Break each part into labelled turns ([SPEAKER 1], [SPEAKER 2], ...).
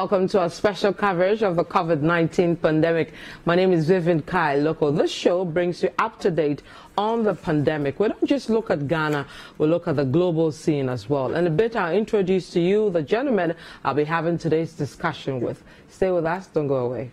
[SPEAKER 1] Welcome to our special coverage of the COVID-19 pandemic. My name is Vivian Kai Lokko. This show brings you up to date on the pandemic. We don't just look at Ghana, we look at the global scene as well. In a bit, I'll introduce to you the gentleman I'll be having today's discussion with. Stay with us, don't go away.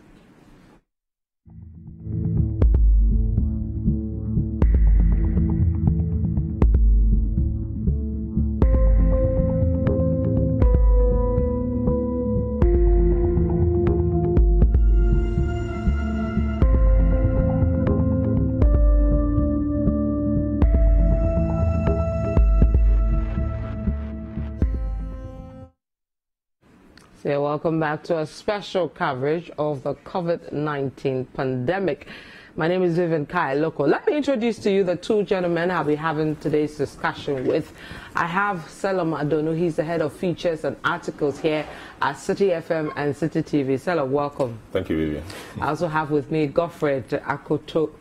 [SPEAKER 1] Welcome back to a special coverage of the COVID-19 pandemic. My name is Vivian Kai Lokko. Let me introduce to you the two gentlemen I'll be having today's discussion with. I have Selam Adonu. He's the head of features and articles here at Citi FM and Citi TV. Selam, welcome.
[SPEAKER 2] Thank you, Vivian.
[SPEAKER 1] I also have with me Godfred Akoto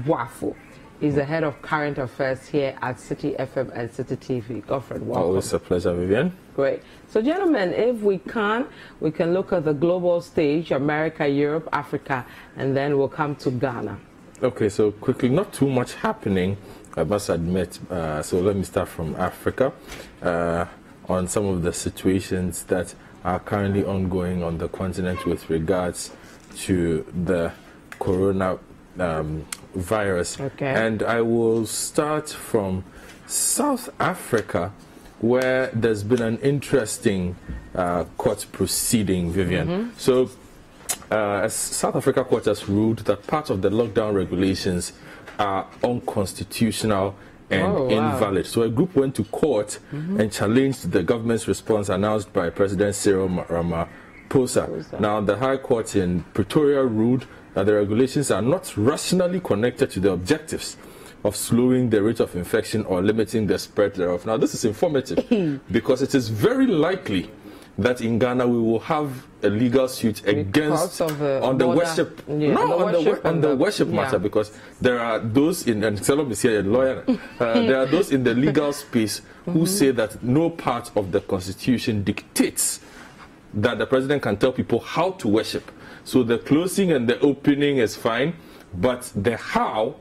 [SPEAKER 1] Boafo. He's the head of current affairs here at Citi FM and Citi TV. Godfred, welcome.
[SPEAKER 2] Always a pleasure, Vivian.
[SPEAKER 1] Great. So, gentlemen, if we can, we can look at the global stage America, Europe, Africa, and then we'll come to Ghana.
[SPEAKER 2] Okay, so quickly, not too much happening, I must admit. Uh, so, let me start from Africa uh, on some of the situations that are currently ongoing on the continent with regards to the corona um, virus.
[SPEAKER 1] Okay.
[SPEAKER 2] And I will start from South Africa, where there's been an interesting uh, court proceeding, Vivian.
[SPEAKER 1] Mm-hmm.
[SPEAKER 2] So, uh, South Africa court has ruled that part of the lockdown regulations are unconstitutional and
[SPEAKER 1] Oh, wow.
[SPEAKER 2] invalid. So a group went to court and challenged the government's response announced by President Cyril Ma- Ramaphosa.
[SPEAKER 1] Ramaphosa.
[SPEAKER 2] Now, the High Court in Pretoria ruled that the regulations are not rationally connected to the objectives of slowing the rate of infection or limiting the spread thereof. Now, this is informative because it is very likely that in Ghana we will have a legal suit against
[SPEAKER 1] the
[SPEAKER 2] on the
[SPEAKER 1] border-
[SPEAKER 2] worship
[SPEAKER 1] yeah,
[SPEAKER 2] no on the,
[SPEAKER 1] worship
[SPEAKER 2] wo- on the
[SPEAKER 1] the-
[SPEAKER 2] worship
[SPEAKER 1] yeah.
[SPEAKER 2] matter because there are those in and Salom is here a lawyer uh, there are those in the legal space who say that no part of the constitution dictates that the president can tell people how to worship so the closing and the opening is fine but the how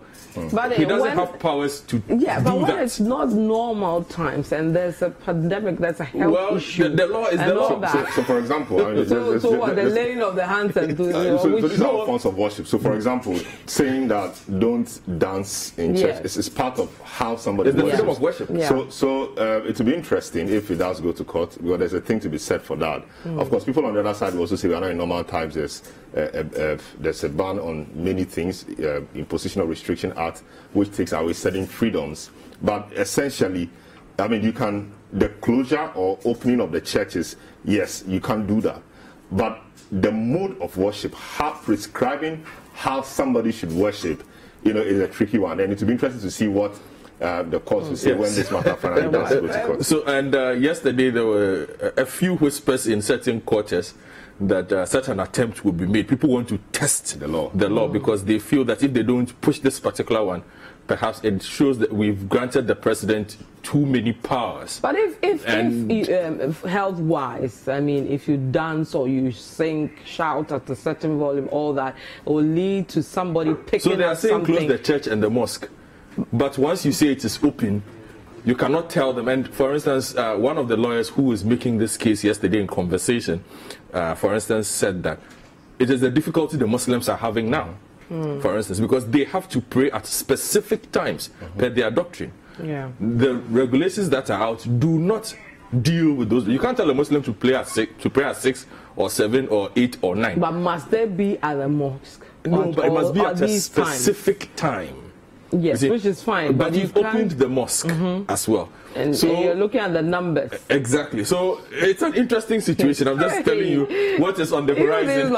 [SPEAKER 1] But
[SPEAKER 2] he
[SPEAKER 1] uh,
[SPEAKER 2] doesn't
[SPEAKER 1] when-
[SPEAKER 2] have powers to
[SPEAKER 1] Yeah, but
[SPEAKER 2] do
[SPEAKER 1] when
[SPEAKER 2] that
[SPEAKER 1] it's not normal times and there's a pandemic, that's a health
[SPEAKER 2] well
[SPEAKER 1] issue.
[SPEAKER 2] the, the law is
[SPEAKER 1] and
[SPEAKER 2] the law
[SPEAKER 1] that.
[SPEAKER 3] So, so for example, I mean,
[SPEAKER 1] So, so what? The laying of the hands and doing
[SPEAKER 3] Uh,
[SPEAKER 1] you know,
[SPEAKER 3] so, so these are forms of worship. So, for example, saying that don't dance in church
[SPEAKER 1] Yes.
[SPEAKER 3] is, is part of how somebody
[SPEAKER 2] it's the
[SPEAKER 3] worships.
[SPEAKER 2] freedom of worship
[SPEAKER 1] Yeah.
[SPEAKER 3] So, so uh, it will be interesting if it does go to court because there's a thing to be said for that.
[SPEAKER 1] Hmm.
[SPEAKER 3] Of course, people on the other side will also say we are not in normal times. There's uh, uh, uh, there's a ban on many things, uh, Imposition of Restriction Act, which takes away certain freedoms. But essentially, I mean, you can the closure or opening of the churches. Yes, you can do that, but the mode of worship, how prescribing how somebody should worship, you know, is a tricky one, and it will be interesting to see what. Uh, the courts will say
[SPEAKER 2] Yes.
[SPEAKER 3] when this matter finally does go to court.
[SPEAKER 2] So, and uh, yesterday there were a few whispers in certain quarters that uh, such an attempt would be made. People want to test
[SPEAKER 3] The law.
[SPEAKER 2] the law because they feel that if they don't push this particular one, perhaps it shows that we've granted the president too many powers.
[SPEAKER 1] But if if, if, um, if health wise, I mean, if you dance or you sing, shout at a certain volume, all that, it will lead to somebody picking up something.
[SPEAKER 2] So they are saying
[SPEAKER 1] something.
[SPEAKER 2] close the church and the mosque, but once you say it is open. You cannot tell them. And for instance, uh, one of the lawyers who was making this case yesterday in conversation, uh, for instance, said that it is the difficulty the Muslims are having now, for instance, because they have to pray at specific times per their doctrine.
[SPEAKER 1] Yeah.
[SPEAKER 2] The regulations that are out do not deal with those. You can't tell a Muslim to play at six, to pray at six or seven or eight or nine.
[SPEAKER 1] But must they be at a mosque?
[SPEAKER 2] no, but it must be
[SPEAKER 1] at
[SPEAKER 2] a
[SPEAKER 1] these times?
[SPEAKER 2] specific time.
[SPEAKER 1] Yes,
[SPEAKER 2] see,
[SPEAKER 1] which is fine.
[SPEAKER 2] But,
[SPEAKER 1] you
[SPEAKER 2] you've
[SPEAKER 1] can't-
[SPEAKER 2] opened the mosque as well.
[SPEAKER 1] and,
[SPEAKER 2] so
[SPEAKER 1] and you're looking at the numbers.
[SPEAKER 2] exactly. So it's an interesting situation. I'm just telling you what is on the horizon.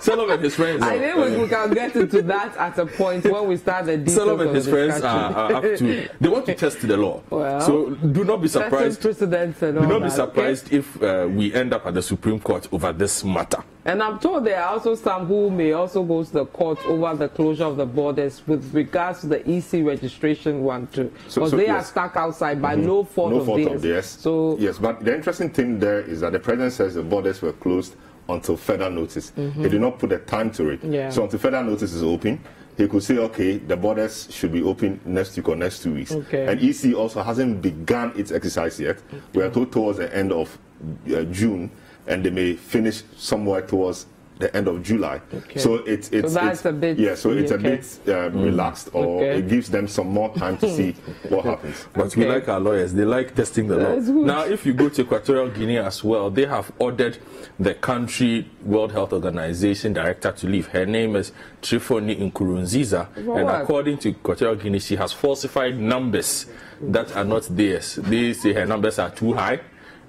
[SPEAKER 2] Solomon and his friends.
[SPEAKER 1] I think we, we can get into that at a point when we start the details
[SPEAKER 2] Solomon and his friends are, are up to. They want to test the law.
[SPEAKER 1] Well,
[SPEAKER 2] so do not be surprised.
[SPEAKER 1] precedents and
[SPEAKER 2] Do not be
[SPEAKER 1] that,
[SPEAKER 2] surprised if uh, we end up at the Supreme Court over this matter.
[SPEAKER 1] And I'm told there are also some who may also go to the court over the closure of the borders with regards to the EC registration one too. Because so, so, they yes. are stuck outside by mm -hmm. no fault,
[SPEAKER 3] no
[SPEAKER 1] of,
[SPEAKER 3] fault
[SPEAKER 1] theirs.
[SPEAKER 3] of theirs. So yes, but the interesting thing there is that the president says the borders were closed until further notice. Mm -hmm. He did not put a time to it.
[SPEAKER 1] Yeah.
[SPEAKER 3] So until further notice is open, he could say, okay, the borders should be open next week or next two weeks.
[SPEAKER 1] Okay.
[SPEAKER 3] And EC also hasn't begun its exercise yet. Okay. We are told towards the end of uh, June, and they may finish somewhere towards the end of July.
[SPEAKER 1] Okay.
[SPEAKER 3] So it's it's,
[SPEAKER 1] so it's
[SPEAKER 3] a
[SPEAKER 1] bit
[SPEAKER 3] yeah. So it's okay. a bit uh, mm. relaxed, or okay. it gives them some more time to see what happens.
[SPEAKER 2] But we like our lawyers; they like testing the law. Now, if you go to Equatorial Guinea as well, they have ordered the country World Health Organization director to leave. Her name is Triphonie Nkurunziza, and according to Equatorial Guinea, she has falsified numbers that are not theirs. They say her numbers are too high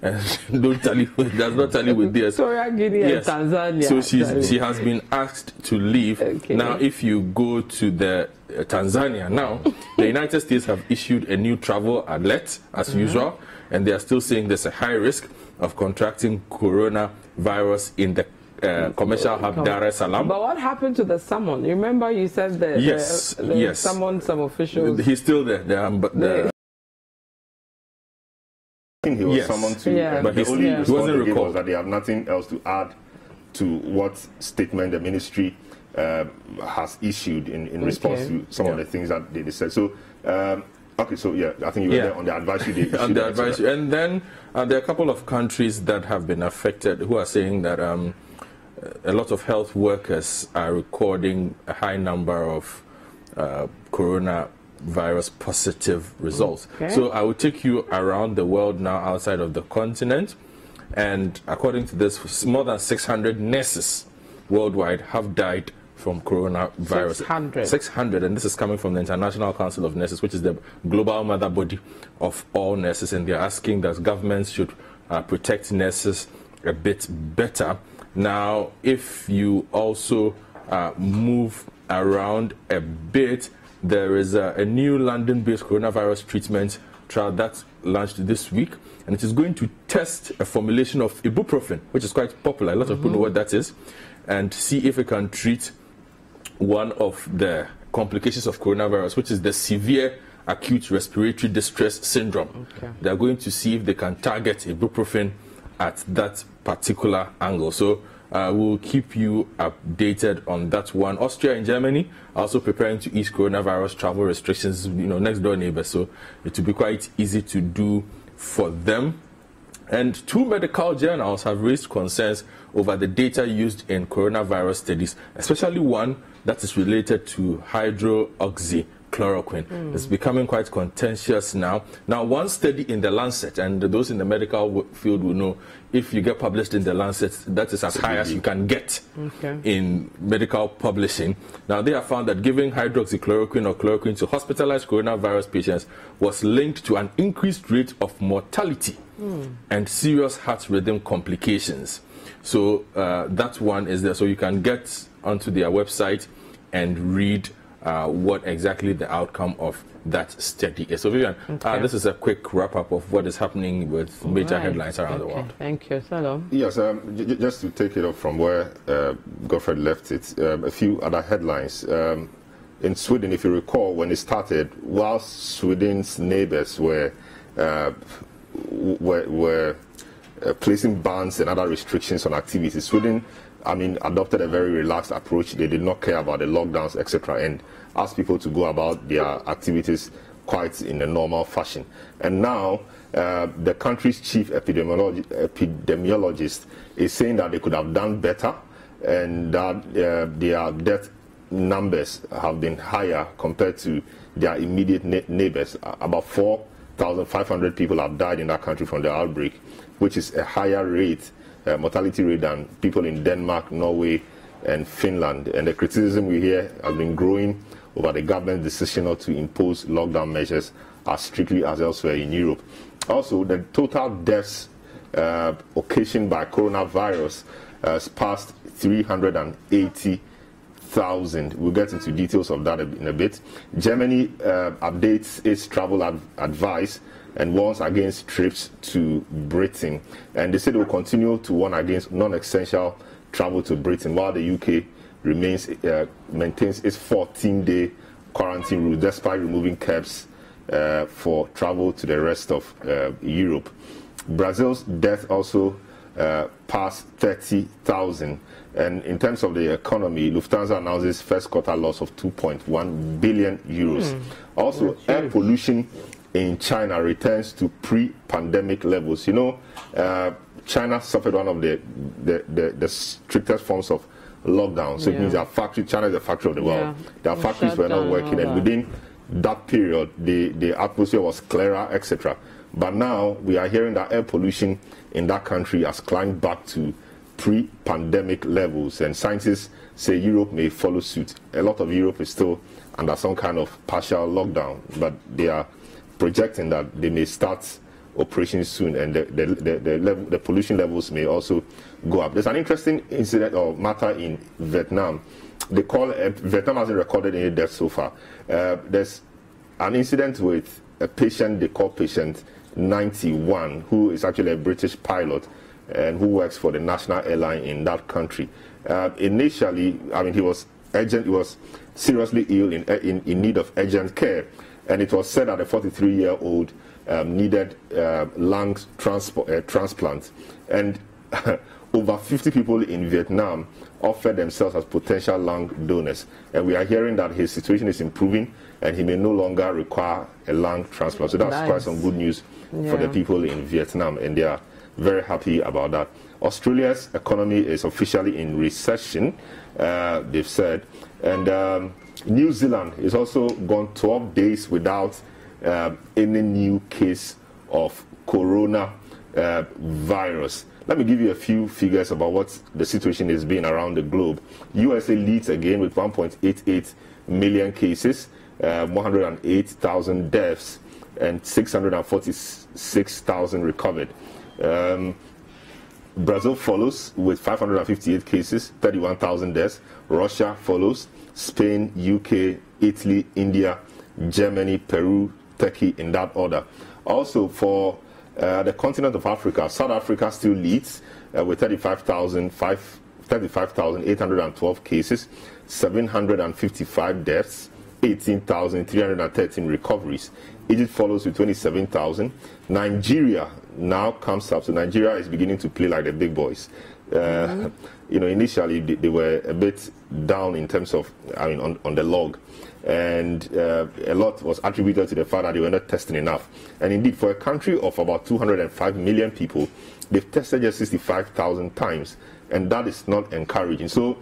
[SPEAKER 2] don't tally does not tally with this.
[SPEAKER 1] Sorry, Guinea yes. and Tanzania.
[SPEAKER 2] So she's, she has been asked to leave.
[SPEAKER 1] Okay.
[SPEAKER 2] Now, if you go to the uh, Tanzania now, the United States have issued a new travel alert as mm -hmm. usual, and they are still saying there's a high risk of contracting coronavirus in the uh, commercial hub Dar es Salaam.
[SPEAKER 1] But what happened to the summon? You remember you said that
[SPEAKER 2] yes,
[SPEAKER 1] the, the
[SPEAKER 2] yes.
[SPEAKER 1] some officials.
[SPEAKER 2] He's still there. The, um, the,
[SPEAKER 3] he was yes. summoned to,
[SPEAKER 1] yeah.
[SPEAKER 3] but the only yeah. response he gave was that they have nothing else to add to what statement the ministry uh, has issued in, in okay. response to some yeah. of the things that they, they said. So, um, okay, so yeah, I think you were yeah. there on the advisory.
[SPEAKER 2] on the advisory, and then uh, there are a couple of countries that have been affected who are saying that um, a lot of health workers are recording a high number of uh, corona virus positive results.
[SPEAKER 1] Okay.
[SPEAKER 2] So I will take you around the world now outside of the continent. And according to this, more than 600 nurses worldwide have died from coronavirus.
[SPEAKER 1] 600.
[SPEAKER 2] 600. And this is coming from the International Council of Nurses, which is the global mother body of all nurses. And they're asking that governments should uh, protect nurses a bit better. Now, if you also uh, move around a bit, there is a, a new London based coronavirus treatment trial that launched this week, and it is going to test a formulation of ibuprofen, which is quite popular. A lot mm -hmm. of people know what that is, and see if it can treat one of the complications of coronavirus, which is the severe acute respiratory distress syndrome.
[SPEAKER 1] Okay.
[SPEAKER 2] They are going to see if they can target ibuprofen at that particular angle. So uh, we'll keep you updated on that one. Austria and Germany are also preparing to ease coronavirus travel restrictions, you know, next door neighbors. So it will be quite easy to do for them. And two medical journals have raised concerns over the data used in coronavirus studies, especially one that is related to hydroxy chloroquine. Mm. It's becoming quite contentious now. Now, one study in the Lancet, and those in the medical field will know, if you get published in the Lancet, that is as high as you can get
[SPEAKER 1] okay.
[SPEAKER 2] in medical publishing. Now, they have found that giving hydroxychloroquine or chloroquine to hospitalized coronavirus patients was linked to an increased rate of mortality mm. and serious heart rhythm complications. So, uh, that one is there. So, you can get onto their website and read uh, what exactly the outcome of that study is. So, Vivian, uh, okay. uh, this is a quick wrap up of what is happening with major right. headlines around okay. the world.
[SPEAKER 1] Thank you, Salom.
[SPEAKER 3] Yes, um, just to take it up from where uh, Godfred left it, um, a few other headlines. Um, in Sweden, if you recall, when it started, whilst Sweden's neighbors were uh, were, were uh, placing bans and other restrictions on activities, Sweden I mean, adopted a very relaxed approach. They did not care about the lockdowns, etc., and asked people to go about their activities quite in a normal fashion. And now, uh, the country's chief epidemiolog epidemiologist is saying that they could have done better, and that uh, their death numbers have been higher compared to their immediate neighbors. About 4,500 people have died in that country from the outbreak, which is a higher rate uh, mortality rate than people in Denmark, Norway, and Finland. And the criticism we hear has been growing over the government's decision not to impose lockdown measures as strictly as elsewhere in Europe. Also, the total deaths uh, occasioned by coronavirus has passed 380,000. We'll get into details of that in a bit. Germany uh, updates its travel advice and warns against trips to Britain. And they said they will continue to warn against non essential travel to Britain, while the UK remains uh, maintains its 14-day quarantine rule despite removing caps uh, for travel to the rest of uh, Europe. Brazil's death also uh, passed 30,000. And in terms of the economy, Lufthansa announces first quarter loss of 2.1 billion euros. Mm. Also, air pollution in China returns to pre-pandemic levels. You know, uh, China suffered one of the, the, the, the strictest forms of lockdown. So yeah. it means that factory, China is the factory of the world. Yeah. Their factories were not working, and within that period, the, the atmosphere was clearer, etc. But now we are hearing that air pollution in that country has climbed back to pre-pandemic levels, and scientists say Europe may follow suit. A lot of Europe is still under some kind of partial lockdown, but they are projecting that they may start operations soon, and the the, the, the, level, the pollution levels may also go up. There's an interesting incident or matter in Vietnam. They call uh, Vietnam hasn't recorded any deaths so far. Uh, there's an incident with a patient they call patient 91, who is actually a British pilot and who works for the national airline in that country. Uh, initially, I mean, he was urgent, he was seriously ill in, in, in need of urgent care, and it was said that a 43 year old um, needed uh, lung transpo- uh, transplant. And over 50 people in Vietnam offered themselves as potential lung donors. And we are hearing that his situation is improving and he may no longer require a lung transplant. So that's nice. quite some good news yeah. for the people in Vietnam, and they are very happy about that. Australia's economy is officially in recession, uh, they've said. And um, New Zealand is also gone 12 days without uh, any new case of corona uh, virus. Let me give you a few figures about what the situation has been around the globe. USA leads again with 1.88 million cases, uh, 108,000 deaths, and 646,000 recovered. Um, Brazil follows with 558 cases, 31,000 deaths. Russia follows. Spain, UK, Italy, India, Germany, Peru, Turkey in that order. Also, for uh, the continent of Africa, South Africa still leads uh, with 35,812 cases, 755 deaths, 18,313 recoveries. Egypt follows with 27,000. Nigeria now comes up. So Nigeria is beginning to play like the big boys. Uh. You know, initially they, they, were a bit down in terms of, I mean, on, on the log and uh, a lot was attributed to the fact that they were not testing enough. And indeed, for a country of about 205 million people, they've tested just 65,000 times, and that is not encouraging. So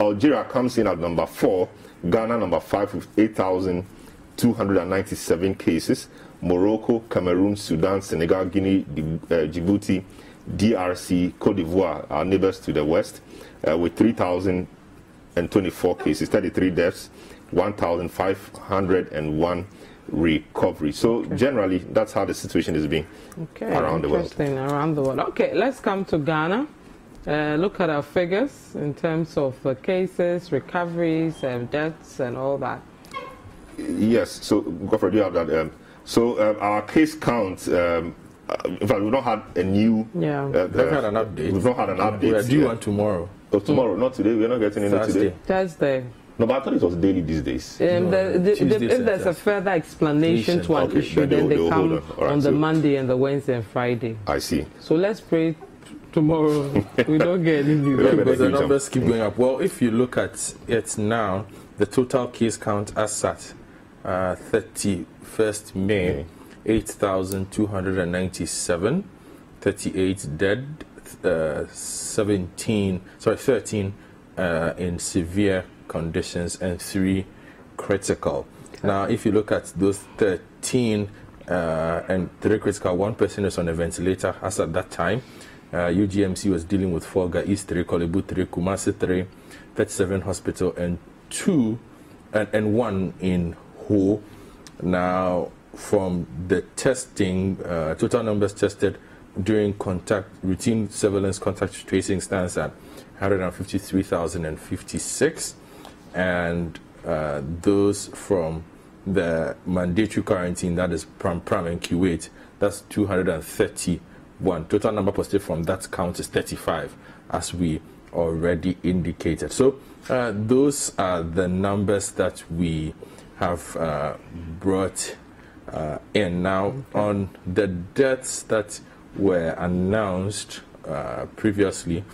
[SPEAKER 3] Algeria comes in at number four, Ghana number five with 8,297 cases, Morocco, Cameroon, Sudan, Senegal, Guinea, uh, Djibouti, DRC, Cote d'Ivoire, our neighbors to the west, uh, with 3,024 cases, 33 deaths. 1,501 recovery. So okay. generally, that's how the situation is being okay, around the world.
[SPEAKER 1] around the world. Okay, let's come to Ghana. Uh, look at our figures in terms of uh, cases, recoveries, um, deaths, and all that.
[SPEAKER 3] Yes. So, Godfrey, do you have that? Um, so, um, our case count. Um, in fact, we've not had a new.
[SPEAKER 1] Yeah.
[SPEAKER 2] Uh, we've had an update.
[SPEAKER 3] We've not had an update.
[SPEAKER 2] We're due on tomorrow.
[SPEAKER 3] Oh, tomorrow, mm. not today. We're not getting any today.
[SPEAKER 1] Thursday.
[SPEAKER 3] No, but I thought it was daily these days.
[SPEAKER 1] Um, the, the, the, if there's a further explanation to an okay, issue, then, they, come on, right, on the so Monday and the Wednesday and Friday.
[SPEAKER 3] I see.
[SPEAKER 1] So let's pray tomorrow we don't get any news.
[SPEAKER 2] yeah, because the numbers keep going up. Well, if you look at it now, the total case count as at uh, 31st May, mm. 8,297, 38 dead, uh, 17, sorry, 13 uh, in severe conditions and three critical. Okay. Now, if you look at those 13 uh, and three critical, one person is on a ventilator as at that time. Uh, UGMC was dealing with Folga East 3, Korle 3, Kumasi 3, 37 hospital, and two and, and one in Ho. Now, from the testing, uh, total numbers tested during contact routine surveillance contact tracing stands at 153,056 and uh, those from the mandatory quarantine, that is Prampram and Kuwait, that's 231. Total number positive from that count is 35 as we already indicated. So uh, those are the numbers that we have uh, brought uh, in. Now, okay. on the deaths that were announced uh, previously,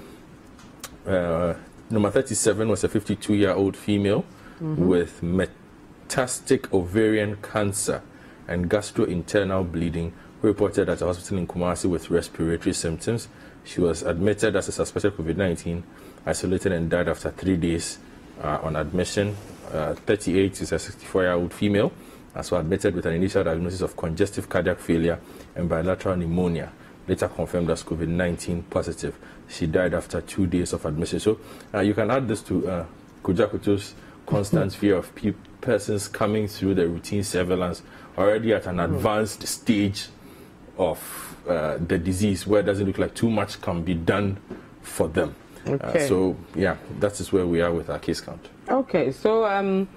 [SPEAKER 2] uh, number 37 was a 52 year old female mm-hmm. with metastatic ovarian cancer and gastrointestinal bleeding reported at a hospital in Kumasi with respiratory symptoms. She was admitted as a suspected COVID 19, isolated, and died after three days uh, on admission. Uh, 38 is a 64 year old female, as well admitted with an initial diagnosis of congestive cardiac failure and bilateral pneumonia, later confirmed as COVID 19 positive. She died after two days of admission. So uh, you can add this to uh, Kujakuto's constant fear of pe- persons coming through the routine surveillance already at an advanced stage of uh, the disease where it doesn't look like too much can be done for them. Uh, okay. Uh, so yeah, that is where we are with our case count.
[SPEAKER 1] Okay, so um,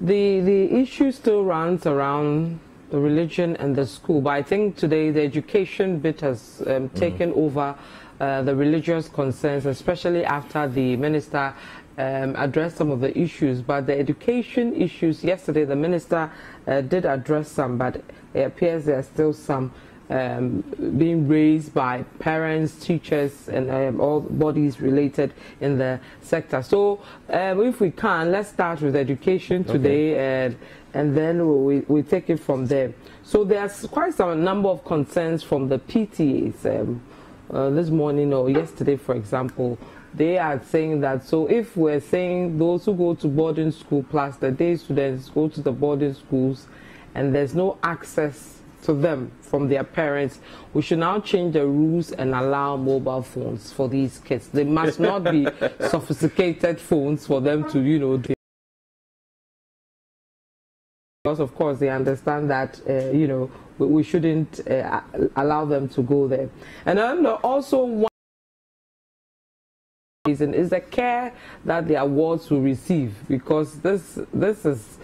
[SPEAKER 1] the the issue still runs around the religion and the school, but I think today the education bit has um, mm-hmm. taken mm. over uh, the religious concerns, especially after the minister um, addressed some of the issues. But the education issues yesterday, the minister uh, did address some, but it appears there are still some um, being raised by parents, teachers, and um, all bodies related in the sector. So, um, if we can, let's start with education today, okay. and and then we we take it from there. So there's quite some number of concerns from the PTAs. Um, uh, this morning or yesterday, for example, they are saying that. So if we're saying those who go to boarding school plus the day students go to the boarding schools, and there's no access to them from their parents, we should now change the rules and allow mobile phones for these kids. They must not be sophisticated phones for them to, you know, because of course they understand that uh, you know we, we shouldn't uh, allow them to go there and then also one reason is the care that the awards will receive because this this is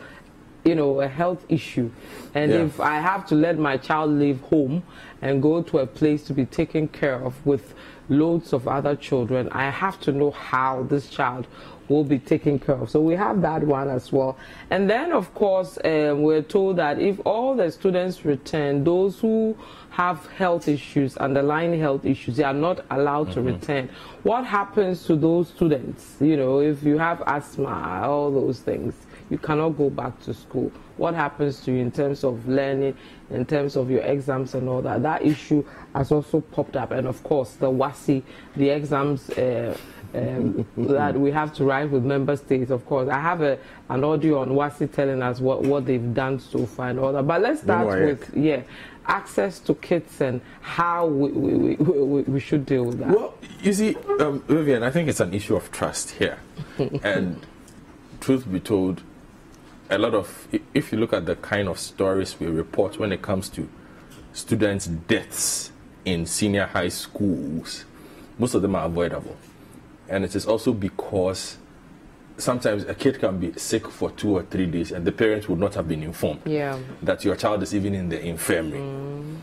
[SPEAKER 1] you know, a health issue. And yeah. if I have to let my child leave home and go to a place to be taken care of with loads of other children, I have to know how this child will be taken care of. So we have that one as well. And then, of course, uh, we're told that if all the students return, those who have health issues, underlying health issues, they are not allowed mm -hmm. to mm-hmm. return. What happens to those students? You know, if you have asthma, all those things you cannot go back to school. What happens to you in terms of learning, in terms of your exams and all that? That issue has also popped up. And of course, the WASSCE, the exams uh, um, that we have to write with member states, of course. I have a, an audio on WASSCE telling us what, what they've done so far and all that. But let's start with, yeah, access to kits and how we, we, we, we, should deal with that.
[SPEAKER 2] Well, you see, um, Vivian, I think it's an issue of trust here. and truth be told, a lot of, if you look at the kind of stories we report when it comes to students' deaths in senior high schools, most of them are avoidable. And it is also because sometimes a kid can be sick for two or three days and the parents would not have been informed
[SPEAKER 1] yeah.
[SPEAKER 2] that your child is even in the infirmary. Mm.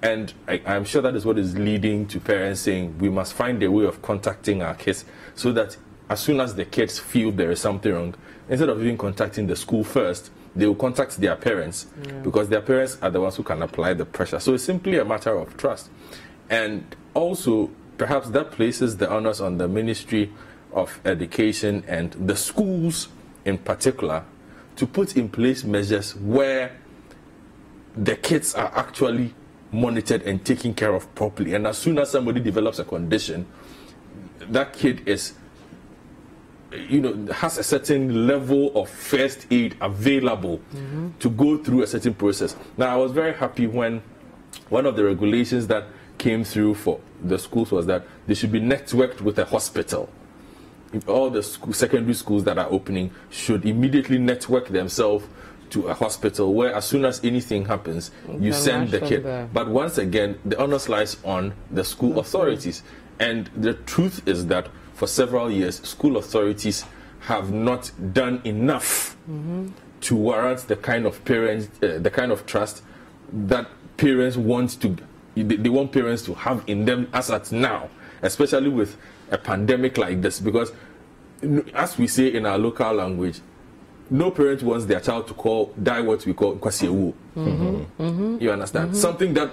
[SPEAKER 2] And I, am sure that is what is leading to parents saying we must find a way of contacting our kids so that as soon as the kids feel there is something wrong, instead of even contacting the school first, they will contact their parents yeah. because their parents are the ones who can apply the pressure. So it's simply a matter of trust. And also, perhaps that places the onus on the Ministry of Education and the schools in particular to put in place measures where the kids are actually monitored and taken care of properly. And as soon as somebody develops a condition, that kid is you know, has a certain level of first aid available mm-hmm. to go through a certain process. Now, I was very happy when one of the regulations that came through for the schools was that they should be networked with a hospital. All the school, secondary schools that are opening should immediately network themselves to a hospital where as soon as anything happens, you send the kid. There. But once again, the onus lies on the school mm-hmm. authorities. And the truth is that for several years, school authorities have not done enough mm-hmm. to warrant the kind of parents, uh, the kind of trust that parents want to, they, want parents to have in them as at now. especially with a pandemic like this, because as we say in our local language, no parent wants their child to call die what we call kwasiewu. Mm-hmm. Mm-hmm. You understand? Mm-hmm. Something that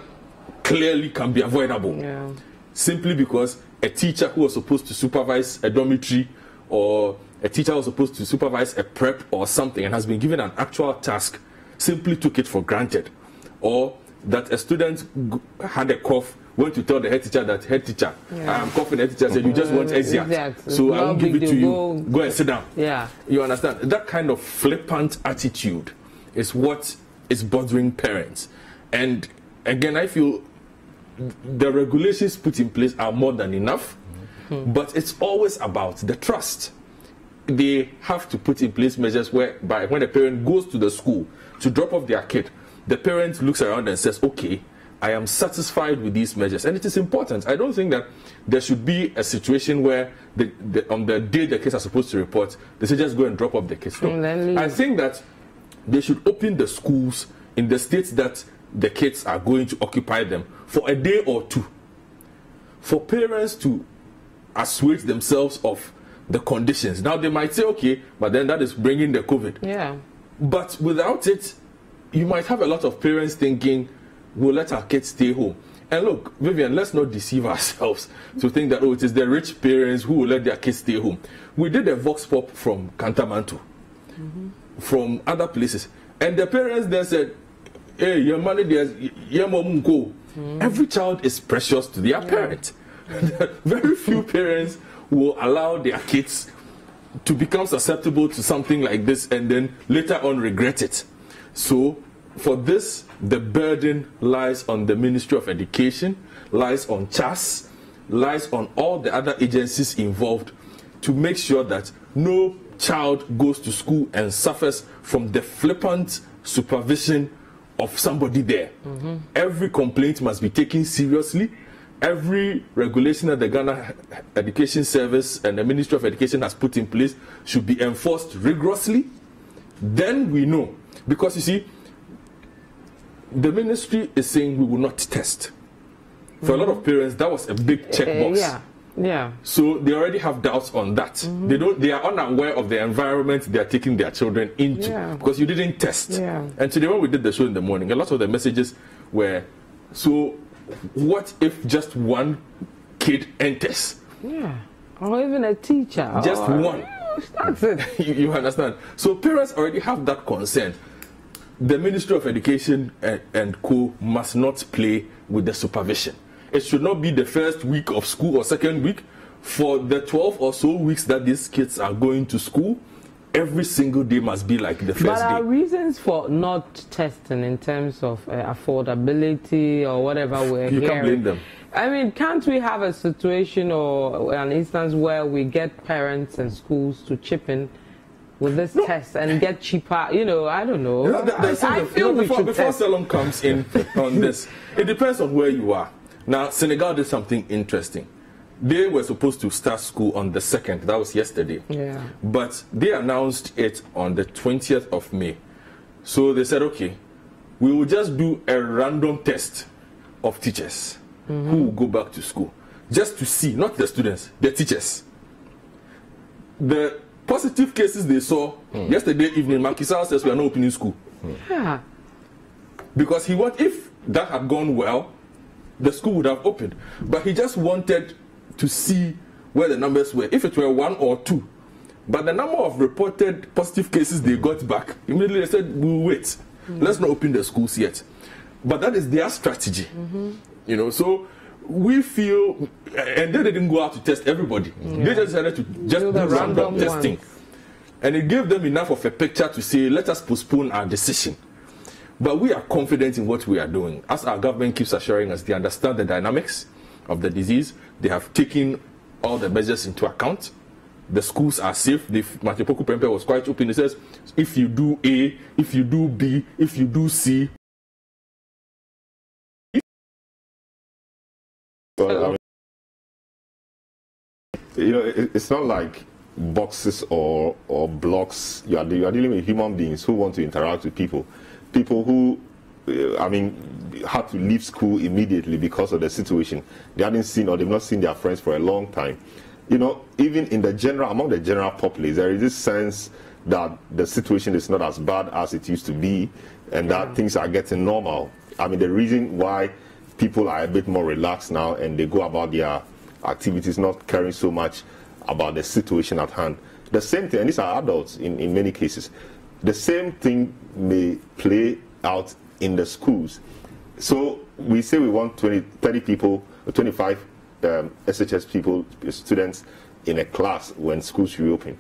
[SPEAKER 2] clearly can be avoidable. Yeah. Simply because a teacher who was supposed to supervise a dormitory or a teacher was supposed to supervise a prep or something and has been given an actual task simply took it for granted. Or that a student had a cough went to tell the head teacher that head teacher yeah. I'm coughing. Head teacher said you just want exit exactly. so I won't give it to you. Go, go and sit down.
[SPEAKER 1] Yeah.
[SPEAKER 2] You understand? That kind of flippant attitude is what is bothering parents. And again I feel the regulations put in place are more than enough mm-hmm. but it's always about the trust they have to put in place measures whereby when a parent goes to the school to drop off their kid the parent looks around and says okay I am satisfied with these measures. And it is important. I don't think that there should be a situation where the, the, on the day the kids are supposed to report, they say just go and drop off the kids. No. I think that they should open the schools in the states that the kids are going to occupy them for a day or two. For parents to assuage themselves of the conditions. Now they might say, okay, but then that is bringing the COVID.
[SPEAKER 1] Yeah.
[SPEAKER 2] But without it, you might have a lot of parents thinking, we'll let our kids stay home. And look, Vivian, let's not deceive ourselves to think that, oh, it is the rich parents who will let their kids stay home. We did a vox pop from Kantamanto, mm-hmm. from other places. And the parents then said, hey, your money, there's, your mom go. Mm-hmm. Every child is precious to their yeah. parent. Very few parents will allow their kids to become susceptible to something like this and then later on regret it. So for this, the burden lies on the Ministry of Education, lies on CHASS, lies on all the other agencies involved to make sure that no child goes to school and suffers from the flippant supervision of somebody there. Mm-hmm. Every complaint must be taken seriously. Every regulation that the Ghana Education Service and the Ministry of Education has put in place should be enforced rigorously. Then we know. Because you see, the ministry is saying we will not test. For mm-hmm. a lot of parents, that was a big checkbox. Uh,
[SPEAKER 1] yeah. Yeah.
[SPEAKER 2] So they already have doubts on that. Mm-hmm. They don't. They are unaware of the environment they are taking their children into yeah. because you didn't test.
[SPEAKER 1] Yeah.
[SPEAKER 2] And today when we did the show in the morning, a lot of the messages were, so what if just one kid enters?
[SPEAKER 1] Yeah. Or even a teacher.
[SPEAKER 2] Just one.
[SPEAKER 1] That's it.
[SPEAKER 2] you, you understand? So parents already have that concern the Ministry of Education and, and, co must not play with the supervision. It should not be the first week of school or second week. For the 12 or so weeks that these kids are going to school, every single day must be like the first
[SPEAKER 1] but
[SPEAKER 2] day.
[SPEAKER 1] But are reasons for not testing in terms of uh, affordability or whatever we're
[SPEAKER 2] you
[SPEAKER 1] hearing? You
[SPEAKER 2] can't blame them.
[SPEAKER 1] I mean, can't we have a situation or an instance where we get parents and schools to chip in with this no. test and get cheaper. You know, I don't know.
[SPEAKER 2] No, I, I, feel no, before, before Salom comes in on this, it depends on where you are. Now, Senegal did something interesting. They were supposed to start school on the 2nd, that was yesterday.
[SPEAKER 1] Yeah.
[SPEAKER 2] But they announced it on the 20th of May. So they said, okay, we will just do a random test of teachers mm-hmm. who will go back to school just to see, not the students, the teachers. The positive cases they saw mm. yesterday evening, Macky Sall says we are not opening school.
[SPEAKER 1] Mm. Yeah.
[SPEAKER 2] Because he what if that had gone well, the school would have opened. But he just wanted to see where the numbers were. If it were one or two. But the number of reported positive cases they got back, immediately they said, we'll wait. Mm. Let's not open the schools yet. But that is their strategy. Mm-hmm. You know, so we feel, and then they didn't go out to test everybody. Yeah. They just decided to just do, do random testing. Ones. And it gave them enough of a picture to say, let us postpone our decision. But we are confident in what we are doing. As our government keeps assuring us, they understand the dynamics of the disease. They have taken all the measures into account. The schools are safe. The Matthew Opoku Prempeh was quite open. He says, if you do A, if you do B, if you do C,
[SPEAKER 3] you know, it's not like boxes or or blocks. You are you are dealing with human beings who want to interact with people, people who uh, I mean, had to leave school immediately because of the situation. They hadn't seen or they've not seen their friends for a long time. You know, even in the general, among the general populace, there is this sense that the situation is not as bad as it used to be and that things are getting normal. I mean, the reason why people are a bit more relaxed now and they go about their activities not caring so much about the situation at hand. The same thing, and these are adults in, in many cases, the same thing may play out in the schools. So we say we want 20, 30 people, 25 um, SHS people, students in a class when schools reopen.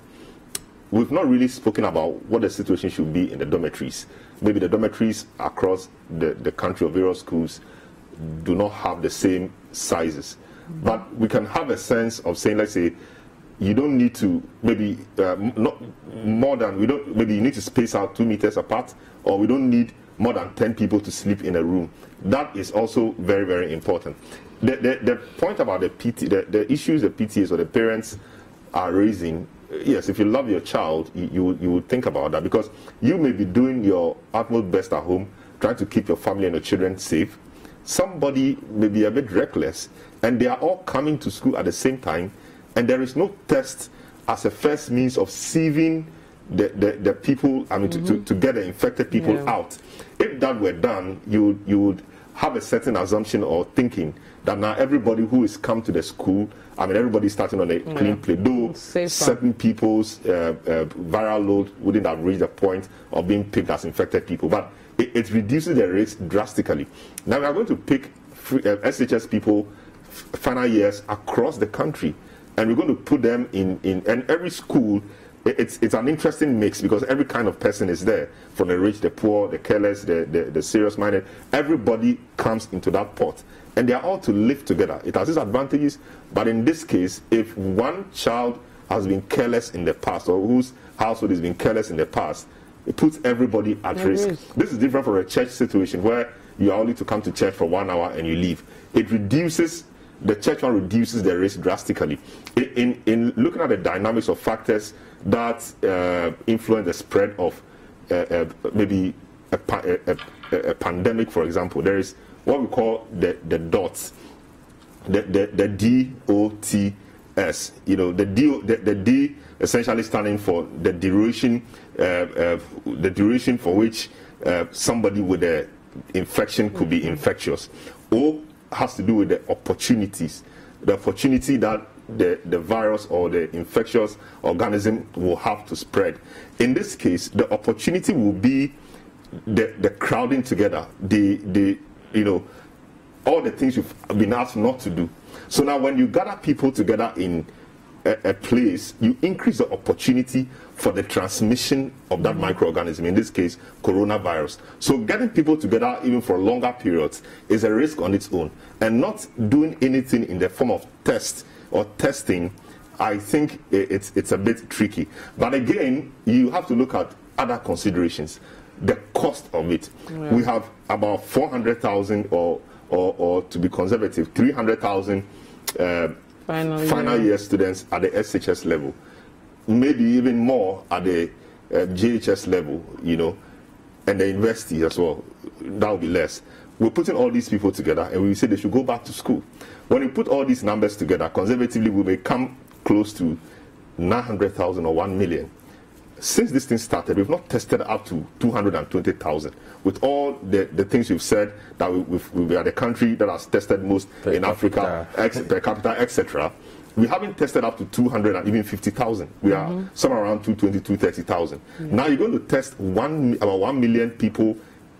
[SPEAKER 3] We've not really spoken about what the situation should be in the dormitories. Maybe the dormitories across the, the country of various schools do not have the same sizes. But we can have a sense of saying, let's say, you don't need to maybe uh, not more than we don't maybe you need to space out two meters apart, or we don't need more than 10 people to sleep in a room. That is also very, very important. The, the, the point about the PT, the, the issues the PTAs or the parents are raising, yes, if you love your child, you, you, you would think about that because you may be doing your utmost best at home, trying to keep your family and your children safe. Somebody may be a bit reckless, and they are all coming to school at the same time, and there is no test as a first means of sieving the, the, the people, I mean, mm-hmm. to, to, to, get the infected people yeah. out. If that were done, you, you would have a certain assumption or thinking that now everybody who is come to the school, I mean, everybody's starting on a yeah. clean plate. Though certain people's uh, uh, viral load wouldn't have reached the point of being picked as infected people, but it, it reduces the risk drastically. Now we are going to pick free, uh, SHS people final years across the country, and we're going to put them in, in and every school it's it's an interesting mix because every kind of person is there. From the rich the poor the careless the, the, the serious minded everybody comes into that pot. And they are all to live together. It has its advantages but in this case if one child has been careless in the past or whose household has been careless in the past it puts everybody at risk. this is different from a church situation where you are only to come to church for one hour and you leave. It reduces the church one reduces the risk drastically. In, in, in looking at the dynamics of factors that uh, influence the spread of uh, uh, maybe a, a, a, a, pandemic, for example, there is what we call the, the dots, the, the, the D-O-T-S. You know, the D, the, the D essentially standing for the duration, uh, uh, the duration for which uh, somebody with an infection could be infectious. O has to do with the opportunities, the opportunity that the, the virus or the infectious organism will have to spread. In this case, the opportunity will be the, the crowding together, the, the, you know, all the things you've been asked not to do. So now when you gather people together in a, a, place, you increase the opportunity for the transmission of that mm-hmm. microorganism, in this case, coronavirus. So getting people together even for longer periods is a risk on its own. And not doing anything in the form of test or testing, I think it's, it's a bit tricky. But again, you have to look at other considerations. The cost of it. Yeah. We have about 400,000 or, or, or to be conservative, 300,000 uh, final, final year. year. students at the SHS level, maybe even more at the uh, JHS level, you know, and the university as well. That will be less. We're putting all these people together and we say they should go back to school. When you put all these numbers together, conservatively, we may come close to 900,000 or 1 million since this thing started, we've not tested up to 220,000. With all the, the things you've said, that we, we are the country that has tested most per in Africa, ex, per capita, etc. We haven't tested up to 200 and even 50,000. We are somewhere around 220, 230,000. Mm-hmm. Now you're going to test one, about 1 million people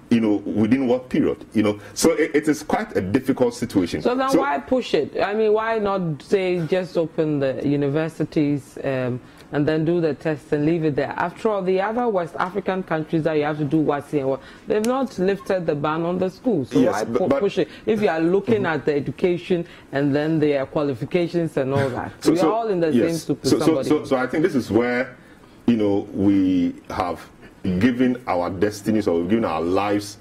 [SPEAKER 3] you know, within what period, you know. So it, it is quite a difficult situation.
[SPEAKER 1] So then so, why push it? I mean, why not say just open the universities um, and then do the test and leave it there. After all, the other West African countries that you have to do what's here, they've not lifted the ban on the schools. So yes, why but, push it? If you are looking mm -hmm. at the education and then their qualifications and all that, so, we so, are all in the yes. same soup.
[SPEAKER 3] So, so, so, so I think this is where, you know, we have given our destinies or given our lives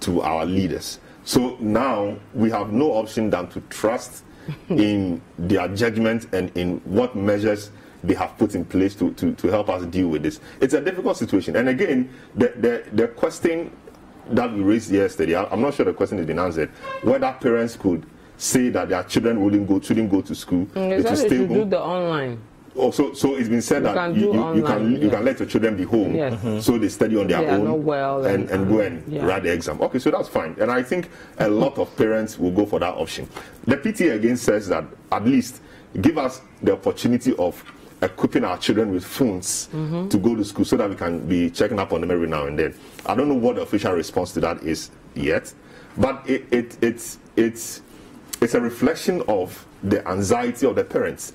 [SPEAKER 3] to our leaders. So now we have no option than to trust in their judgment and in what measures they have put in place to, to, to help us deal with this. It's a difficult situation. And again, the, the, the question that we raised yesterday, I'm not sure the question has been answered, whether parents could say that their children wouldn't go, shouldn't go to school,
[SPEAKER 1] mm,
[SPEAKER 3] They
[SPEAKER 1] they
[SPEAKER 3] should stay
[SPEAKER 1] should do the online.
[SPEAKER 3] Oh, so, so it's been said
[SPEAKER 1] You
[SPEAKER 3] that you, you, you can you can let your children be home,
[SPEAKER 1] Yes. Mhm.
[SPEAKER 3] so they study on their
[SPEAKER 1] They
[SPEAKER 3] own
[SPEAKER 1] well
[SPEAKER 3] and,
[SPEAKER 1] and-
[SPEAKER 3] and go and
[SPEAKER 1] yeah.
[SPEAKER 3] write the exam. Okay, so that's fine, and I think a lot of parents will go for that option. The PTA again says that at least give us the opportunity of equipping our children with phones
[SPEAKER 1] Mm-hmm.
[SPEAKER 3] to go to school so that we can be checking up on them every now and then. I don't know what the official response to that is yet, but it, it it's it's it's a reflection of the anxiety of the parents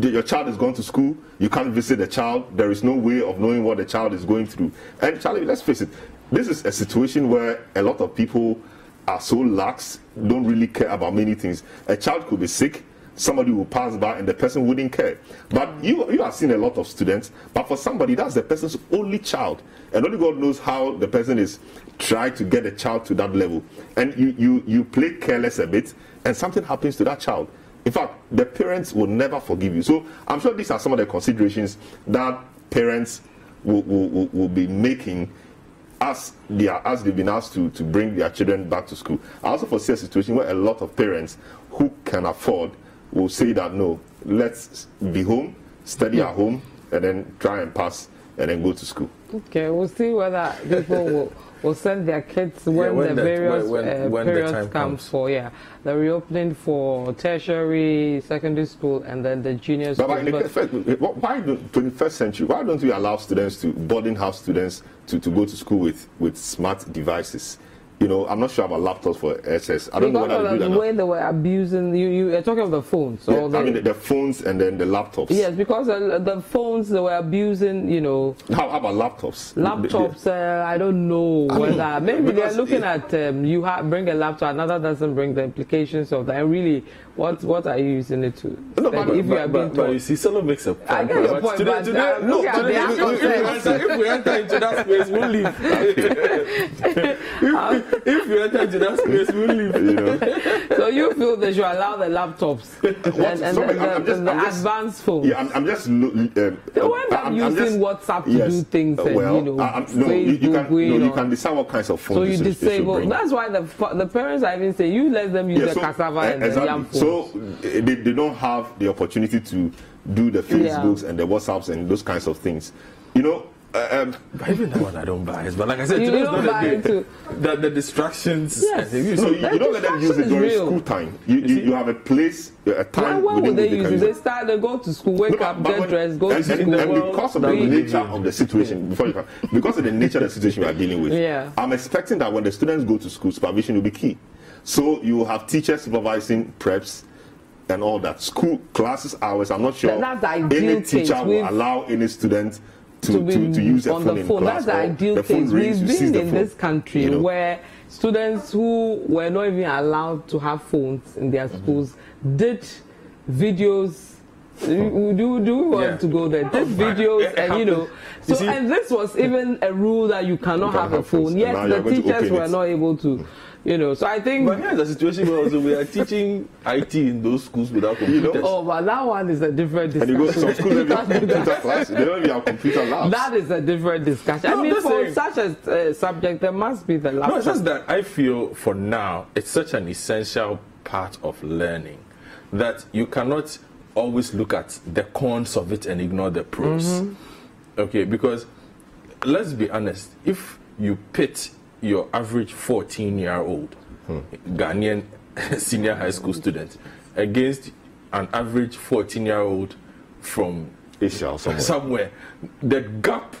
[SPEAKER 3] your child is going to school, you can't visit the child, there is no way of knowing what the child is going through. And Charlie, let's face it, this is a situation where a lot of people are so lax, don't really care about many things. A child could be sick, somebody will pass by and the person wouldn't care. But you you have seen a lot of students, but for somebody that's the person's only child. And only God knows how the person is trying to get the child to that level. And you you you play careless a bit and something happens to that child. In fact, the parents will never forgive you. So I'm sure these are some of the considerations that parents will, will, will, be making as they are as they've been asked to, to bring their children back to school. I also foresee a situation where a lot of parents who can afford will say that no, let's be home, study at home, and then try and pass and then go to school.
[SPEAKER 1] Okay, we'll see whether people will, will send their kids when,
[SPEAKER 2] when
[SPEAKER 1] the
[SPEAKER 2] the-
[SPEAKER 1] various
[SPEAKER 2] when-
[SPEAKER 1] uh,
[SPEAKER 2] when the
[SPEAKER 1] periods
[SPEAKER 2] time
[SPEAKER 1] come
[SPEAKER 2] comes.
[SPEAKER 1] for yeah the reopening for tertiary, secondary school, and then the junior
[SPEAKER 3] But
[SPEAKER 1] school.
[SPEAKER 3] why, the
[SPEAKER 1] But-
[SPEAKER 3] first, why don't, 21st century, why don't we allow students to, boarding house students to, to go to school with, with smart devices? You know, I'm not sure about laptops for SS. I don't know
[SPEAKER 1] because
[SPEAKER 3] whether they
[SPEAKER 1] of
[SPEAKER 3] do
[SPEAKER 1] the
[SPEAKER 3] that.
[SPEAKER 1] way they were abusing you, you are talking of the phones.
[SPEAKER 3] Yeah,
[SPEAKER 1] the,
[SPEAKER 3] I mean, the, the phones and then the laptops.
[SPEAKER 1] yes, because uh, the phones they were abusing, you know,
[SPEAKER 3] How, how about laptops?
[SPEAKER 1] laptops. Uh, I don't know
[SPEAKER 3] I mean,
[SPEAKER 1] whether maybe they're looking
[SPEAKER 3] it-
[SPEAKER 1] at um, you have bring a laptop, another doesn't bring the implications of that. And really, what what are you using it to?
[SPEAKER 2] No,
[SPEAKER 1] Like,
[SPEAKER 2] but,
[SPEAKER 1] if you are
[SPEAKER 2] but,
[SPEAKER 1] being
[SPEAKER 2] but, but you see, Solo makes a point.
[SPEAKER 1] I get your point,
[SPEAKER 2] today,
[SPEAKER 1] but,
[SPEAKER 2] today,
[SPEAKER 1] uh,
[SPEAKER 2] no,
[SPEAKER 1] look
[SPEAKER 2] today,
[SPEAKER 1] the
[SPEAKER 2] if, we enter, if we enter into that space, we'll leave. if, if you enter into that space, we'll leave.
[SPEAKER 3] You know?
[SPEAKER 1] so you feel they should allow the laptops and, and
[SPEAKER 3] Sorry,
[SPEAKER 1] the,
[SPEAKER 3] I'm-
[SPEAKER 1] the,
[SPEAKER 3] just-
[SPEAKER 1] the
[SPEAKER 3] I'm just-
[SPEAKER 1] advanced phones.
[SPEAKER 3] Yeah, I'm, I'm just. lo- Um,
[SPEAKER 1] They wind up
[SPEAKER 3] I'm- I'm
[SPEAKER 1] using
[SPEAKER 3] just-
[SPEAKER 1] WhatsApp to
[SPEAKER 3] yes,
[SPEAKER 1] do things
[SPEAKER 3] uh,
[SPEAKER 1] and, you know,
[SPEAKER 3] I- I'm- no, you, you can,
[SPEAKER 1] you
[SPEAKER 3] no, you can decide what kinds of phones
[SPEAKER 1] so you
[SPEAKER 3] they should- they should
[SPEAKER 1] disable. That's why the the parents are even saying you let them use the cassava
[SPEAKER 3] uh,
[SPEAKER 1] and the yam phones.
[SPEAKER 3] So they, they don't have the opportunity to do the Facebooks and the WhatsApps and those kinds of things. You know, uh, um,
[SPEAKER 2] But even that one I don't buy. It. But like I said,
[SPEAKER 1] You
[SPEAKER 2] today's
[SPEAKER 1] don't
[SPEAKER 2] not
[SPEAKER 1] buy
[SPEAKER 2] the
[SPEAKER 1] it
[SPEAKER 2] day. The, the distractions.
[SPEAKER 1] Yes.
[SPEAKER 2] and
[SPEAKER 3] so you, you don't let them use it during
[SPEAKER 1] real.
[SPEAKER 3] school time. You, you, you have a place, a time
[SPEAKER 1] why
[SPEAKER 3] within
[SPEAKER 1] would they
[SPEAKER 3] which
[SPEAKER 1] use it? They start, they go to school, wake
[SPEAKER 3] No,
[SPEAKER 1] up,
[SPEAKER 3] but
[SPEAKER 1] get
[SPEAKER 3] when-
[SPEAKER 1] dressed, go
[SPEAKER 3] and,
[SPEAKER 1] to
[SPEAKER 3] and-
[SPEAKER 1] school.
[SPEAKER 3] and because of the
[SPEAKER 2] That
[SPEAKER 3] nature
[SPEAKER 2] live
[SPEAKER 3] of the situation, before you come, because of the nature of the situation we are dealing with,
[SPEAKER 1] Yeah.
[SPEAKER 3] I'm expecting that when the students go to school, supervision will be key. So you have teachers supervising preps and all that. School classes hours. I'm not sure
[SPEAKER 1] That- that's the ideal
[SPEAKER 3] any teacher will allow any student to,
[SPEAKER 1] to
[SPEAKER 3] to, to, use a
[SPEAKER 1] on
[SPEAKER 3] phone
[SPEAKER 1] the
[SPEAKER 3] in
[SPEAKER 1] phone.
[SPEAKER 3] class.
[SPEAKER 1] That's the ideal
[SPEAKER 3] the
[SPEAKER 1] thing. We've been in this country
[SPEAKER 3] you know.
[SPEAKER 1] where students who were not even allowed to have phones in their mm-hmm. schools did videos. Do, do, do we want
[SPEAKER 2] Yeah.
[SPEAKER 1] to go there? Did videos and you know, so
[SPEAKER 2] You see-
[SPEAKER 1] and this was even a rule that you cannot have a phone. Yes, the teachers were
[SPEAKER 3] it.
[SPEAKER 1] not able to, mm. You know. So I think
[SPEAKER 2] But here's the situation where also we are teaching IT in those schools without
[SPEAKER 3] You know,
[SPEAKER 2] computers.
[SPEAKER 1] Oh, but that one is a different
[SPEAKER 3] and you go to some
[SPEAKER 1] discussion.
[SPEAKER 3] schools, they have
[SPEAKER 1] do that.
[SPEAKER 3] computer class. They don't even have computer labs.
[SPEAKER 1] That is a different discussion.
[SPEAKER 2] No,
[SPEAKER 1] I mean, for
[SPEAKER 2] saying-
[SPEAKER 1] such a uh, subject, there must be the
[SPEAKER 2] No,
[SPEAKER 1] laptop.
[SPEAKER 2] it's just that I feel for now it's such an essential part of learning that you cannot always look at the cons of it and ignore the pros. Okay, because let's be honest, if you pit your average 14 year old Ghanaian senior high school student against an average 14 year old from
[SPEAKER 3] Asia somewhere.
[SPEAKER 2] somewhere, the gap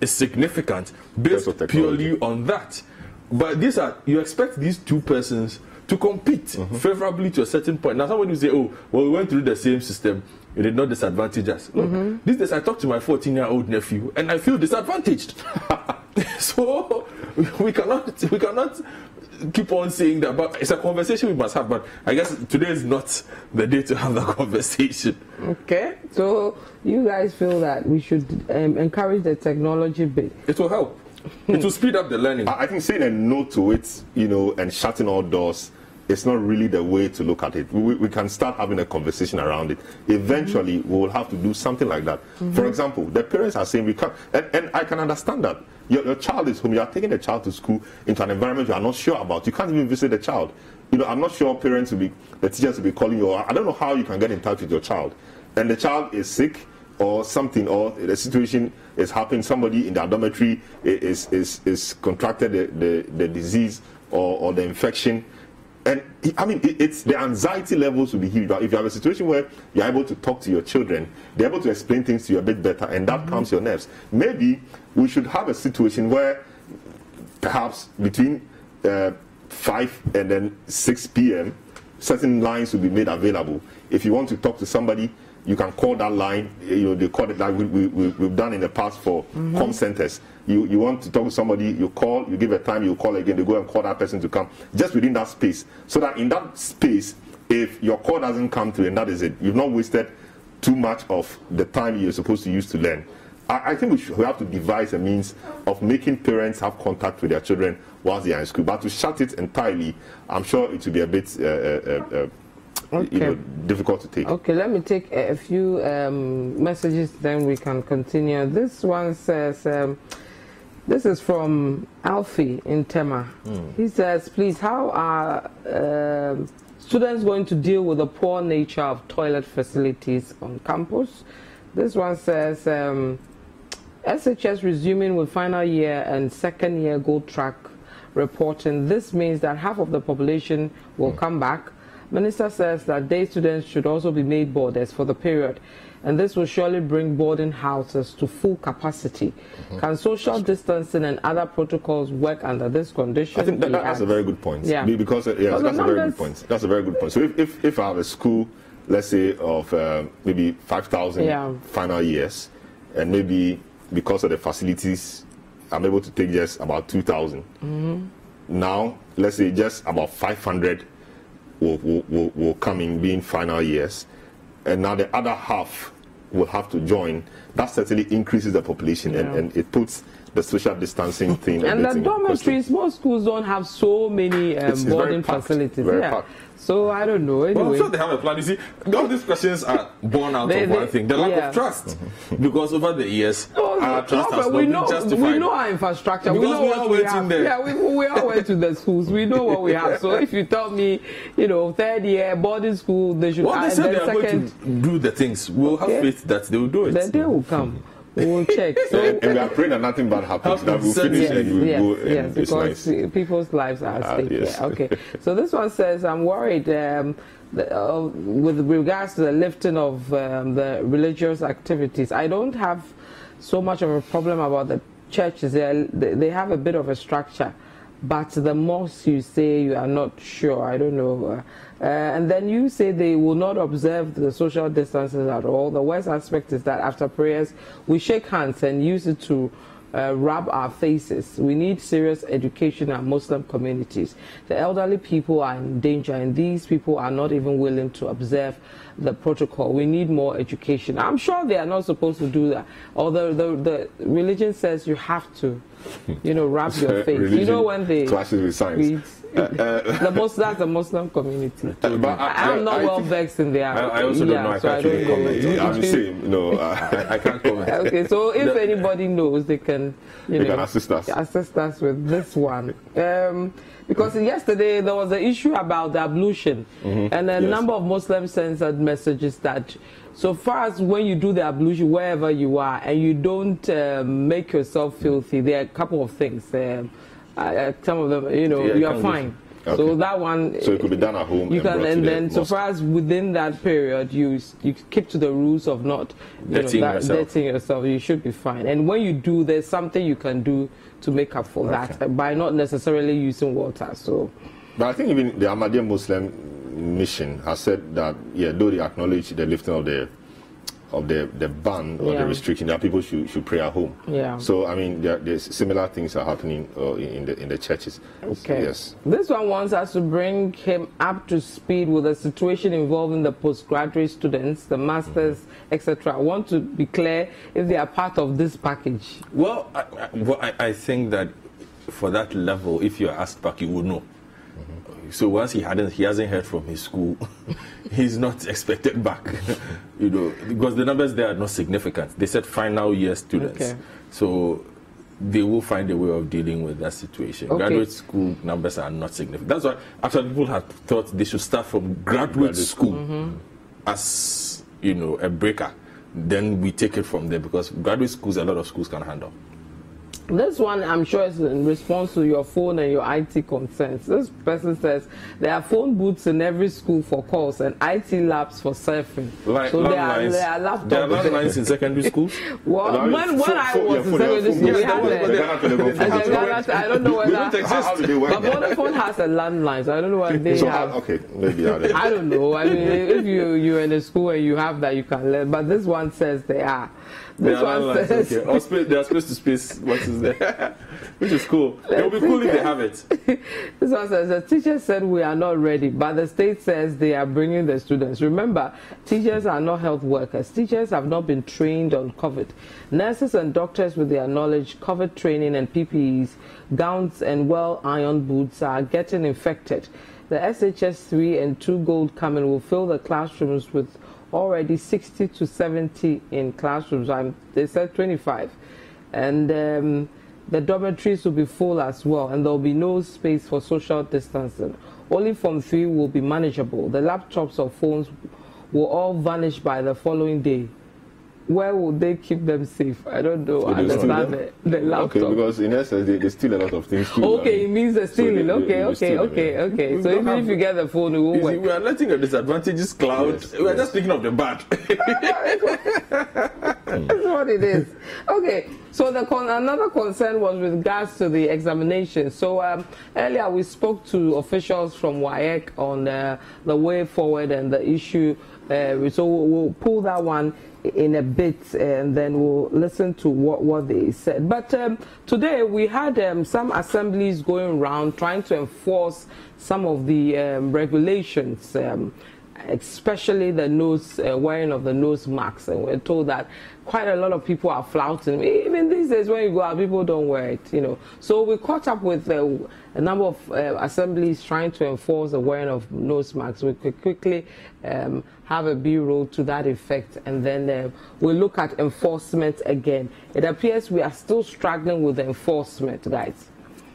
[SPEAKER 2] is significant based
[SPEAKER 3] Because of technology.
[SPEAKER 2] purely on that. But these are you expect these two persons to compete mm-hmm. favorably to a certain point. Now somebody will say, "Oh, well, we went through the same system. It did not disadvantage us." Look, mm-hmm. these days I talk to my 14-year-old nephew, and I feel disadvantaged. so we cannot we cannot keep on saying that. But it's a conversation we must have. But I guess today is not the day to have that conversation.
[SPEAKER 1] Okay, so you guys feel that we should um, encourage the technology bit.
[SPEAKER 2] It will help. it will speed up the learning.
[SPEAKER 3] I I think saying a no to it, you know, and shutting all doors it's not really the way to look at it. We, we can start having a conversation around it. Eventually, mm-hmm. we will have to do something like that. Mm-hmm. For example, the parents are saying we can't, and, and I can understand that. Your, your child is home, you are taking the child to school into an environment you are not sure about. You can't even visit the child. You know, I'm not sure parents will be, the teachers will be calling you, or I don't know how you can get in touch with your child. And the child is sick, or something, or the situation is happening, somebody in the dormitory is, is, is contracted the, the, the disease or, or the infection. And I mean, it's the anxiety levels will be huge. But if you have a situation where you're able to talk to your children, they're able to explain things to you a bit better, and that calms your nerves. Maybe we should have a situation where perhaps between uh, 5 and then 6 p.m., certain lines will be made available. If you want to talk to somebody, you can call that line. You know, they call it like we, we, we, we've done in the past for com centers. You, you want to talk to somebody, you call, you give a time, you call again, they go and call that person to come just within that space. So that in that space, if your call doesn't come through and that is it, you've not wasted too much of the time you're supposed to use to learn. I, I think we, should, we have to devise a means of making parents have contact with their children whilst they are in school. But to shut it entirely, I'm sure it will be a bit uh, uh, uh, you know, difficult to take.
[SPEAKER 1] Okay, let me take a a few um, messages, then we can continue. This one says, um, this is from Alfie in Tema. He says, please, how are um students going to deal with the poor nature of toilet facilities on campus? This one says, um, SHS resuming with final year and second year gold track reporting. This means that half of the population will come back. Minister says that day students should also be made boarders for the period, and this will surely bring boarding houses to full capacity. Can social distancing and other protocols work under this condition?
[SPEAKER 3] I think that, that's a very good point.
[SPEAKER 1] Yeah.
[SPEAKER 3] Because, uh, yes,
[SPEAKER 1] Because
[SPEAKER 3] that's a very good point. That's a very good point. So if, if, if I have a school, let's say, of uh, maybe 5,000
[SPEAKER 1] Yeah.
[SPEAKER 3] final years, and maybe because of the facilities, I'm able to take just about 2,000.
[SPEAKER 1] Mm-hmm.
[SPEAKER 3] Now, let's say just about 500 will, will, will, will come in being final years, and now the other half will have to join. That certainly increases the population, and, and it puts the social distancing thing.
[SPEAKER 1] And the dormitories, most schools don't have so many um,
[SPEAKER 3] It's- it's very
[SPEAKER 1] boarding
[SPEAKER 3] packed,
[SPEAKER 1] facilities.
[SPEAKER 3] very
[SPEAKER 1] yeah.
[SPEAKER 3] packed.
[SPEAKER 1] So I don't know.
[SPEAKER 2] Well, I'm sure they have a plan. You see, all these questions are born out
[SPEAKER 1] They-
[SPEAKER 2] of
[SPEAKER 1] they-
[SPEAKER 2] one thing: the lack
[SPEAKER 1] yeah.
[SPEAKER 2] of trust. because over the years,
[SPEAKER 1] No,
[SPEAKER 2] our trust
[SPEAKER 1] but
[SPEAKER 2] has not
[SPEAKER 1] we
[SPEAKER 2] been
[SPEAKER 1] know
[SPEAKER 2] justified.
[SPEAKER 1] we know our infrastructure. we know
[SPEAKER 2] we
[SPEAKER 1] what we have.
[SPEAKER 2] there.
[SPEAKER 1] Yeah, we, we all went to the schools. We know what we have. So if you tell me, you know, third year boarding school, they should.
[SPEAKER 2] well, they said they are
[SPEAKER 1] second,
[SPEAKER 2] going to do the things. We'll have faith that they will do it.
[SPEAKER 1] the day will come. We will check. So
[SPEAKER 3] and, and we are praying that nothing bad happens.
[SPEAKER 2] Happens,
[SPEAKER 3] That we'll finish
[SPEAKER 1] yes,
[SPEAKER 3] and we'll
[SPEAKER 1] yes,
[SPEAKER 3] go and
[SPEAKER 1] yes,
[SPEAKER 3] it's
[SPEAKER 1] because
[SPEAKER 3] nice.
[SPEAKER 1] people's lives are at
[SPEAKER 3] Ah,
[SPEAKER 1] stake.
[SPEAKER 3] yes.
[SPEAKER 1] Yeah, okay. So this one says, I'm worried um, the, uh, with regards to the lifting of um, the religious activities. I don't have so much of a problem about the churches. They, are, they they have a bit of a structure. But the mosque, you say you are not sure. I don't know. Uh, and then you say they will not observe the social distances at all. The worst aspect is that after prayers, we shake hands and use it to uh, rub our faces. We need serious education in Muslim communities. The elderly people are in danger, and these people are not even willing to observe the protocol. We need more education. I'm sure they are not supposed to do that. Although the, the religion says you have to, you know, wrap your face. You know when they
[SPEAKER 3] clashes with science.
[SPEAKER 1] read. the Muslim, that's the Muslim community.
[SPEAKER 3] Uh, but
[SPEAKER 1] I, am not
[SPEAKER 3] I
[SPEAKER 1] well versed in there.
[SPEAKER 2] I- I also don't know. I
[SPEAKER 1] so
[SPEAKER 2] can't
[SPEAKER 1] don't
[SPEAKER 2] really
[SPEAKER 1] know.
[SPEAKER 2] comment.
[SPEAKER 3] I'm the same. No, uh,
[SPEAKER 2] I can't comment.
[SPEAKER 1] Okay, so if
[SPEAKER 2] The-
[SPEAKER 1] anybody knows, they can, you
[SPEAKER 3] They
[SPEAKER 1] know,
[SPEAKER 3] can assist us.
[SPEAKER 1] assist us with this one. Um, because yesterday there was an issue about the ablution, and a
[SPEAKER 3] Mm-hmm. Yes.
[SPEAKER 1] number of Muslims sent messages that, so far as when you do the ablution wherever you are and you don't um, make yourself filthy, there are a couple of things. Um, uh, uh, some of them, you know,
[SPEAKER 2] Yeah,
[SPEAKER 1] you are fine.
[SPEAKER 3] Okay.
[SPEAKER 1] So that one,
[SPEAKER 3] So it could be done at home
[SPEAKER 1] you
[SPEAKER 3] and
[SPEAKER 1] can, and
[SPEAKER 3] the
[SPEAKER 1] then so far as within that period, you you keep to the rules of not you
[SPEAKER 2] Dirtying
[SPEAKER 1] know, that,
[SPEAKER 2] yourself.
[SPEAKER 1] dirtying yourself. You should be fine. And when you do, there's something you can do to make up for that uh, by not necessarily using water. So
[SPEAKER 3] But I think even the Ahmadiyya Muslim mission has said that, yeah, though they acknowledge the lifting of the of the, the ban or
[SPEAKER 1] Yeah.
[SPEAKER 3] the restriction that people should, should pray at home.
[SPEAKER 1] Yeah.
[SPEAKER 3] So I mean, there, there's similar things are happening uh, in the in the churches.
[SPEAKER 1] Okay.
[SPEAKER 3] Yes.
[SPEAKER 1] This one wants us to bring him up to speed with the situation involving the postgraduate students, the masters, etc. I want to be clear if they are part of this package.
[SPEAKER 2] Well, I, I, well I, I think that for that level, if you're asked back, you would know. So once he hadn't, he hasn't heard from his school, he's not expected back. you know, because the numbers there are not significant. They said final year students.
[SPEAKER 1] Okay.
[SPEAKER 2] So they will find a way of dealing with that situation.
[SPEAKER 1] Okay.
[SPEAKER 2] Graduate school numbers are not significant. That's why actually people have thought they should start from graduate,
[SPEAKER 3] Graduate
[SPEAKER 2] school
[SPEAKER 1] Mm-hmm.
[SPEAKER 2] as you know a breaker. Then we take it from there because graduate schools a lot of schools can handle.
[SPEAKER 1] This one, I'm sure, is in response to your phone and your IT concerns. This person says there are phone booths in every school for calls and IT labs for surfing.
[SPEAKER 2] Like
[SPEAKER 1] so there are,
[SPEAKER 2] landlines.
[SPEAKER 1] there are laptops.
[SPEAKER 2] There are landlines in secondary schools.
[SPEAKER 1] Well,
[SPEAKER 3] No,
[SPEAKER 1] when, when
[SPEAKER 3] phone-
[SPEAKER 1] I
[SPEAKER 3] phone-
[SPEAKER 1] was
[SPEAKER 3] yeah,
[SPEAKER 1] in
[SPEAKER 3] phone-
[SPEAKER 1] secondary
[SPEAKER 3] yeah,
[SPEAKER 1] school, we had
[SPEAKER 3] yeah,
[SPEAKER 1] the,
[SPEAKER 3] the Ghana telephone
[SPEAKER 1] and the
[SPEAKER 3] phone.
[SPEAKER 1] Ghana- I don't know whether.
[SPEAKER 2] don't exist.
[SPEAKER 3] How, how do?
[SPEAKER 1] But Vodafone has a landline, so I don't know what they
[SPEAKER 3] so,
[SPEAKER 1] have.
[SPEAKER 3] okay, maybe I don't
[SPEAKER 1] I don't know. I mean, if you you're in a school and you have that, you can learn. But this one says they are. This
[SPEAKER 2] are
[SPEAKER 1] one says
[SPEAKER 2] okay. Or oh, space, there are space to space. What is there? Which is cool. It will be cool if they have it.
[SPEAKER 1] This one says the teacher said we are not ready, but the state says they are bringing the students. Remember, teachers are not health workers. Teachers have not been trained on COVID. Nurses and doctors, with their knowledge, COVID training and PPEs, gowns and well-ironed boots are getting infected. The SHS 3 and 2 gold coming will fill the classrooms with already 60 to 70 in classrooms. I'm, they said 25. And um, the dormitories will be full as well, and there will be no space for social distancing. Only Form 3 will be manageable. The laptops or phones will all vanish by the following day. Where will they keep them safe? I don't know. I
[SPEAKER 3] Will they steal
[SPEAKER 1] understand the,
[SPEAKER 3] them?
[SPEAKER 1] the laptop.
[SPEAKER 3] Okay, because in essence, they, they steal a lot of things too.
[SPEAKER 1] Okay,
[SPEAKER 3] I
[SPEAKER 1] it means the
[SPEAKER 3] so
[SPEAKER 1] stealing.
[SPEAKER 3] they-
[SPEAKER 1] okay,
[SPEAKER 3] they- they
[SPEAKER 1] okay,
[SPEAKER 3] steal them,
[SPEAKER 1] okay,
[SPEAKER 3] yeah.
[SPEAKER 1] okay.
[SPEAKER 2] We
[SPEAKER 1] So even
[SPEAKER 2] have-
[SPEAKER 1] if you get the phone, it won't
[SPEAKER 2] You see,
[SPEAKER 1] work.
[SPEAKER 2] we are letting the disadvantages cloud.
[SPEAKER 3] Yes,
[SPEAKER 2] we are
[SPEAKER 3] yes.
[SPEAKER 2] just thinking of the bad.
[SPEAKER 1] That's what it is. Okay, so the con- another concern was with regards to the examination. So um, earlier we spoke to officials from WAEC on uh, the way forward and the issue. Uh, so we'll, we'll pull that one in a bit and then we'll listen to what, what they said. But um, today we had um, some assemblies going around trying to enforce some of the um, regulations. Especially the nose uh, wearing of the nose masks. And we're told that quite a lot of people are flouting even these days when you go out people don't wear it you know. So we caught up with uh, a number of uh, assemblies trying to enforce the wearing of nose masks. We could quickly um, have a b-roll to that effect. And then uh, we'll look at enforcement again. It appears we are still struggling with enforcement guys.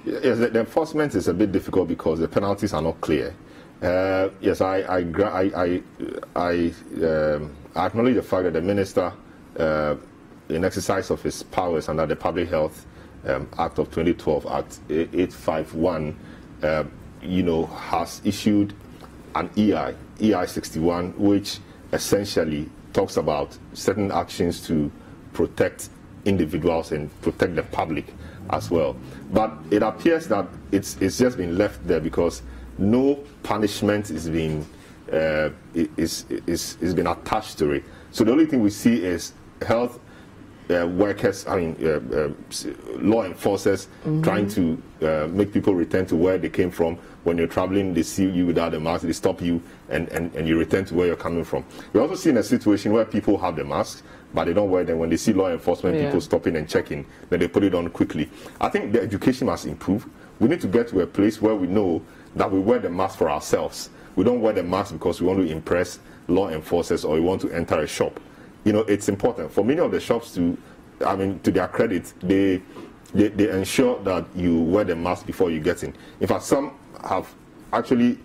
[SPEAKER 3] Yes, the enforcement is a bit difficult because the penalties are not clear. Uh, yes, I I I I, um, acknowledge the fact that the minister, uh, in exercise of his powers under the Public Health um, Act of 2012, Act 851, uh, you know, has issued an EI, EI 61, which essentially talks about certain actions to protect individuals and protect the public as well. But it appears that it's, it's just been left there because no punishment is being uh, is, is, is been attached to it. So the only thing we see is health uh, workers, I mean, uh, uh, law enforcers trying to uh, make people return to where they came from. When you're traveling, they see you without a mask, they stop you, and, and, and you return to where you're coming from. We're also seeing a situation where people have the mask, but they don't wear them. When they see law enforcement
[SPEAKER 1] Yeah.
[SPEAKER 3] people stopping and checking, then they put it on quickly. I think the education must improve. We need to get to a place where we know that we wear the mask for ourselves. We don't wear the mask because we want to impress law enforcers or we want to enter a shop you know, it's important for many of the shops to, I mean, to their credit, they, they, they ensure that you wear the mask before you get in. In fact, some have actually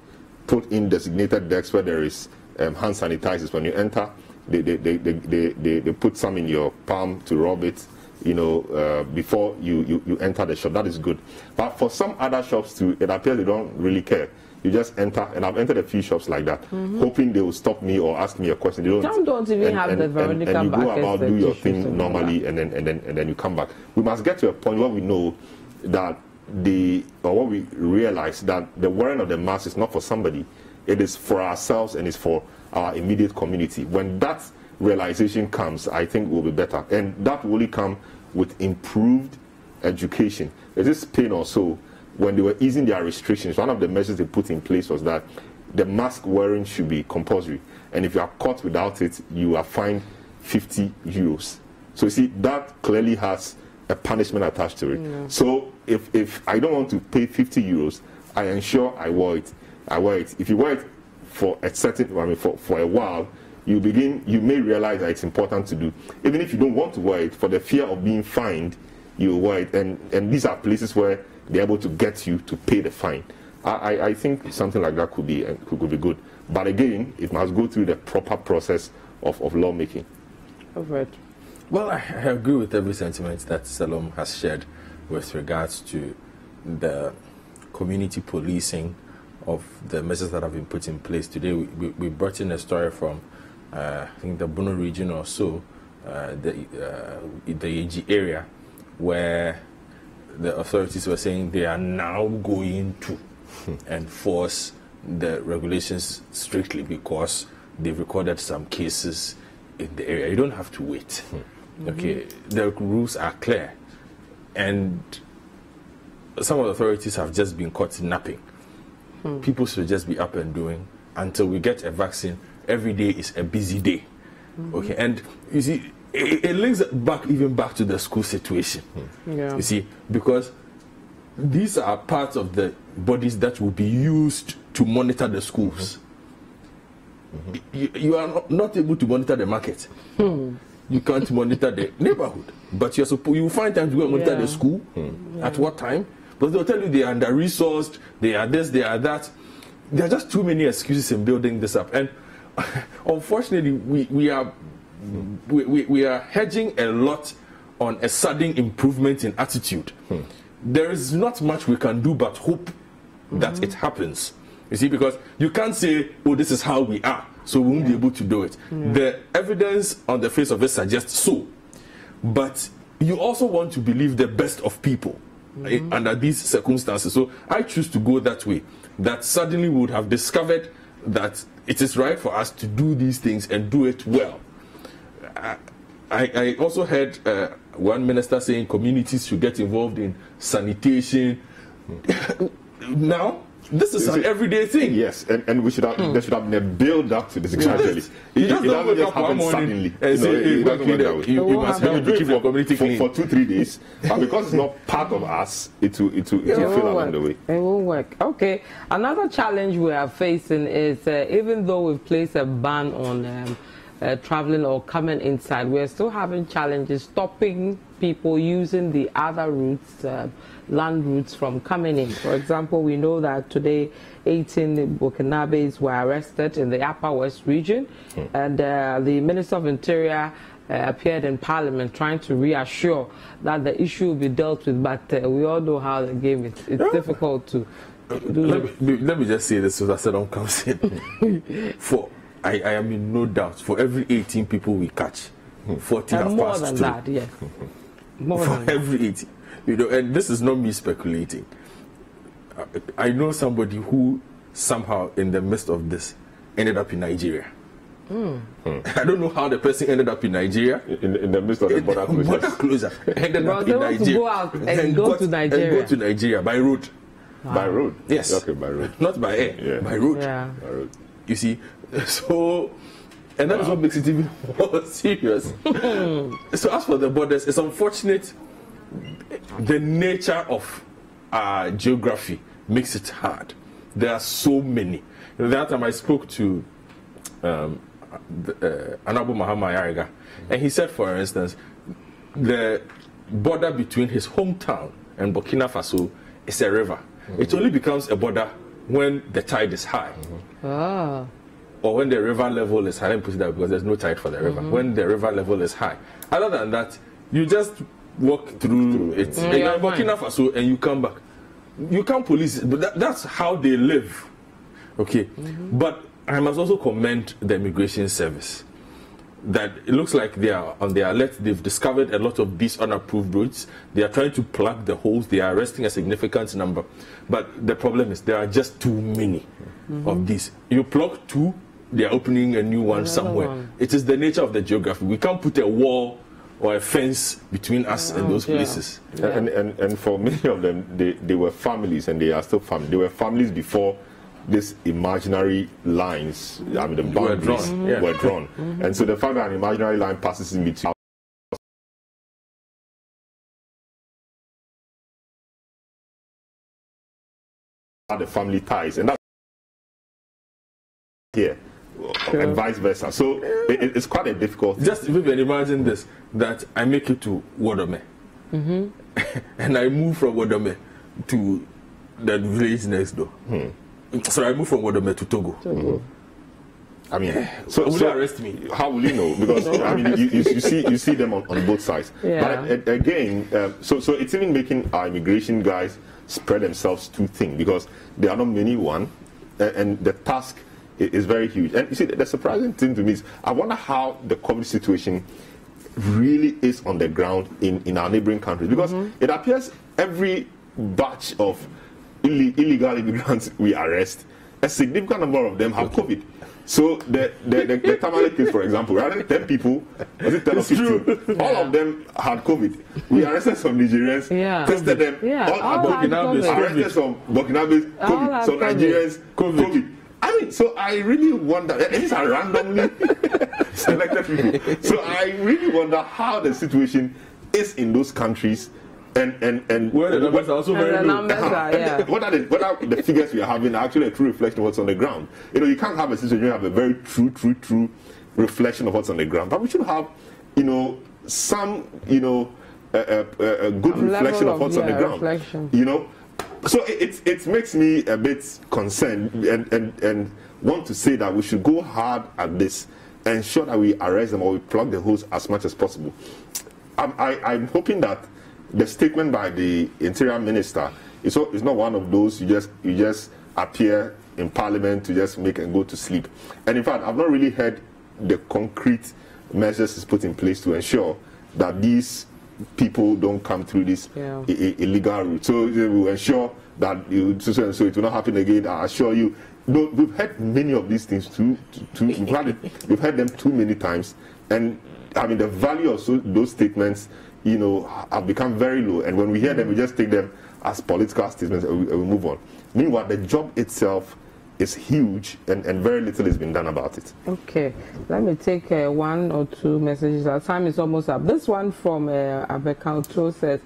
[SPEAKER 3] put in designated decks where there is um, hand sanitizers when you enter. They, they, they, they, they, they, they put some in your palm to rub it, you know, uh, before you, you, you enter the shop. That is good. But for some other shops too, it appears they don't really care. You just enter, and I've entered a few shops like that, hoping they will stop me or ask me a question. They don't.
[SPEAKER 1] Some don't even have the
[SPEAKER 3] and,
[SPEAKER 1] Veronica
[SPEAKER 3] and you go about
[SPEAKER 1] the
[SPEAKER 3] do your thing normally, and then and then and then you come back. We must get to a point where we know that the or what we realize that the wearing of the mask is not for somebody; it is for ourselves and it's for our immediate community. When that realization comes, I think we'll be better, and that will only come with improved education. There's this pain or so when they were easing their restrictions. One of the measures they put in place was that the mask wearing should be compulsory, and if you are caught without it, you are fined 50 euros. So you see, that clearly has a punishment attached to it. So if, if I don't want to pay 50 euros, I ensure I wear it. I wear it. If you wear it for a certain, I mean, for, for a while, you begin, you may realize that it's important to do. Even if you don't want to wear it, for the fear of being fined, you wear it. And, and these are places where they're able to get you to pay the fine. I, I think something like that could be, uh, could, could be good. But again, it must go through the proper process of, of lawmaking.
[SPEAKER 1] Over
[SPEAKER 2] Well, I, I agree with every sentiment that Selorm has shared with regards to the community policing of the measures that have been put in place. Today, we, we, we brought in a story from, I think, the Bono region or so, uh, the, uh, the AG area, where the authorities were saying they are now going to enforce the regulations strictly because they've recorded some cases in the area. You don't have to wait. Mm-hmm. Okay, the rules are clear, and some of the authorities have just been caught napping. Hmm. People should just be up and doing until we get a vaccine. Every day is a busy day. Mm-hmm. Okay, and you see, it, it, links back even back to the school situation. Hmm. Yeah. You see, because these are parts of the bodies that will be used to monitor the schools. Mm-hmm. You, you, are not, not, able to monitor the market. Hmm. You can't monitor the neighborhood, but you're supposed you find time to go and monitor yeah. the school. Hmm. At what time? But they'll tell you they are under resourced, they are this, they are that. There are just too many excuses in building this up. And unfortunately, we, we are we, we, we, are hedging a lot on a sudden improvement in attitude. Hmm. There is not much we can do but hope mm-hmm. that it happens. You see, because you can't say, oh, this is how we are, so we won't yeah. be able to do it. The evidence on the face of it suggests so. But you also want to believe the best of people mm-hmm. under these circumstances. So I choose to go that way. That suddenly we would have discovered that it is right for us to do these things and do it well. I, I also heard uh, one minister saying communities should get involved in sanitation. now, this is, an everyday thing.
[SPEAKER 3] Yes, and, and we should have, hmm. there should have been a build up to this gradually.
[SPEAKER 2] You just don't wake up one morning and say, you, know, you, you must help to keep your community
[SPEAKER 3] clean. For, for two, three days. but because it's not part of us, it will, it will, it will fail along the way.
[SPEAKER 1] It will work. Okay. Another challenge we are facing is uh, even though we've placed a ban on um, uh, traveling or coming inside, we're still having challenges stopping people using the other routes. Uh, land routes from coming in. For example, we know that today 18 Burkinabes were arrested in the Upper West region, mm. and uh, the Minister of Interior uh, appeared in Parliament trying to reassure that the issue will be dealt with, but uh, we all know how the game is. It's difficult to.
[SPEAKER 2] Let me, let me, just say this so that Saddam comes in. for I, I am in no doubt, for every 18 people we catch, 40 and have
[SPEAKER 1] more
[SPEAKER 2] passed
[SPEAKER 1] than
[SPEAKER 2] through.
[SPEAKER 1] that, yes. More
[SPEAKER 2] for every 18. You know, and this is not me speculating. I know somebody who somehow, in the midst of this, ended up in Nigeria. Mm. I don't know how the person ended up in Nigeria.
[SPEAKER 3] In, in the midst of the border closure.
[SPEAKER 2] Border closure. Ended
[SPEAKER 1] up in Nigeria. To go out and, and go got, to Nigeria.
[SPEAKER 2] And go to Nigeria by road.
[SPEAKER 3] Wow. By road?
[SPEAKER 2] Yes.
[SPEAKER 3] Okay, by road.
[SPEAKER 2] Not by air. Yeah. By road.
[SPEAKER 1] Yeah.
[SPEAKER 3] By road.
[SPEAKER 2] You see, so and that wow. is what makes it even more serious. so as for the borders, it's unfortunate the nature of uh, geography makes it hard. There are so many. You know, that time I spoke to um, the, uh, Anabu Mahama Ayariga, and he said, for instance, the border between his hometown and Burkina Faso is a river. Mm-hmm. It only becomes a border when the tide is high.
[SPEAKER 1] Mm-hmm. Ah.
[SPEAKER 2] Or when the river level is high. Let me put it that because there's no tide for the river. Mm-hmm. When the river level is high. Other than that, you just walk through it mm, and you're Burkina Faso and you come back. You can't police it, but that, that's how they live. Okay, mm-hmm. but I must also commend the immigration service. That it looks like they are on their alert. They've discovered a lot of these unapproved routes. They are trying to plug the holes. They are arresting a significant number. But the problem is there are just too many mm-hmm. of these. You plug two, they are opening a new one Another somewhere. One. It is the nature of the geography. We can't put a wall or a fence between us and those yeah. places.
[SPEAKER 3] Yeah. And, and, and for many of them, they, they were families and they are still families. They were families before these imaginary lines, I mean, the boundaries were drawn. Yeah. Were drawn. Mm-hmm. And so the fact that an imaginary line passes in between the family ties. And that here, True. and vice versa. So it, it's quite a difficult.
[SPEAKER 2] Just even imagine this: that I make it to Wodome, mm-hmm. and I move from Wodome to that village next door. Hmm. So I move from Wodome to Togo. Togo.
[SPEAKER 3] I mean,
[SPEAKER 2] so, will so arrest me?
[SPEAKER 3] How will you know? Because I mean, you, you, you, see you see them on, on both sides. Yeah. But again, uh, so so it's even making our immigration guys spread themselves too thin because there are not many one, and, and the task is very huge. And you see, the surprising thing to me is I wonder how the COVID situation really is on the ground in, in our neighboring countries because mm-hmm. it appears every batch of Ill- illegal immigrants we arrest, a significant number of them have COVID. So the the, the, the Tamale case, for example, rather than 10 people, was it 10 or 15? All yeah. of them had COVID. We arrested some Nigerians, yeah. tested them,
[SPEAKER 1] yeah. all, all
[SPEAKER 3] Burkinabes, arrested some Burkinabes, COVID, some Nigerians, COVID. COVID. I mean, so I really wonder, and these are randomly selected people. So I really wonder how the situation is in those countries and and and
[SPEAKER 2] where the numbers are also very low.
[SPEAKER 1] Are, yeah.
[SPEAKER 3] what are the what are the figures we are having are actually a true reflection of what's on the ground. You know, you can't have a situation you have a very true, true, true reflection of what's on the ground, but we should have, you know, some, you know, a, a, a good reflection of, of what's yeah, on the ground. Reflection. You know, so it, it, makes me a bit concerned and, and and want to say that we should go hard at this, and ensure that we arrest them or we plug the holes as much as possible. I'm, I, I'm hoping that the statement by the interior minister is, is not one of those you just you just appear in parliament to just make and go to sleep. And in fact, I've not really heard the concrete measures is put in place to ensure that these people don't come through this yeah. illegal route. So we will ensure that you, so, so, so, it will not happen again. I assure you. No, we've heard many of these things too. too, too we've, had it, we've heard them too many times, and I mean the value of so, those statements you know, have become very low. And when we hear them, we just take them as political statements and we, and we move on. Meanwhile, the job itself is huge and, and very little has been done about it.
[SPEAKER 1] Okay, let me take uh, one or two messages. Our time is almost up. This one from uh, Abekauto says,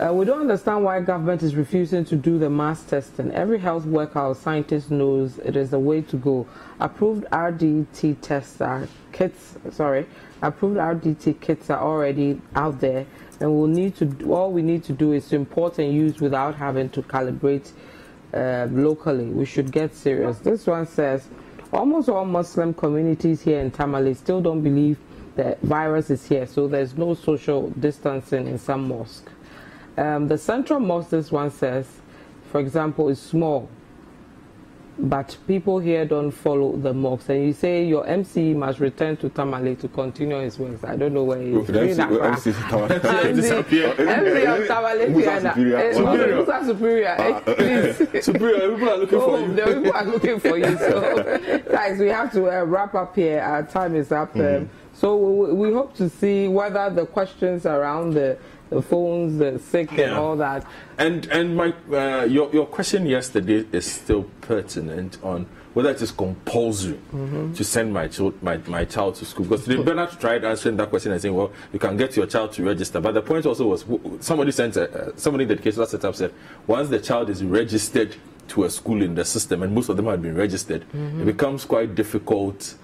[SPEAKER 1] uh, we don't understand why government is refusing to do the mass testing. Every health worker or scientist knows it is the way to go. Approved RDT tests are kits, sorry, approved RDT kits are already out there, and we'll need to all we need to do is to import and use without having to calibrate uh, locally. We should get serious. This one says almost all Muslim communities here in Tamale still don't believe the virus is here, so there's no social distancing in some mosques. Um, the central mosque, this one says, for example, is small but people here don't follow the mocks. And you say your MC must return to Tamale to continue his works. I don't know where he is. MC, MC of Tamale Musa Superior. Musa Superior.
[SPEAKER 2] Ah, Please. Superior, people are looking for you.
[SPEAKER 1] The people are looking for you. So, guys, we have to uh, wrap up here. Our time is up. Mm -hmm. um, so we, we hope to see whether the questions around the the phones, the sick, yeah. and all that.
[SPEAKER 2] And and my uh, your your question yesterday is still pertinent on whether it is compulsory mm-hmm. to send my child my, my child to school because Bernard tried answering that question and saying, well, you can get your child to register, but the point also was somebody sent a, uh, somebody in the educational setup said once the child is registered to a school in the system, and most of them have been registered, mm-hmm. it becomes quite difficult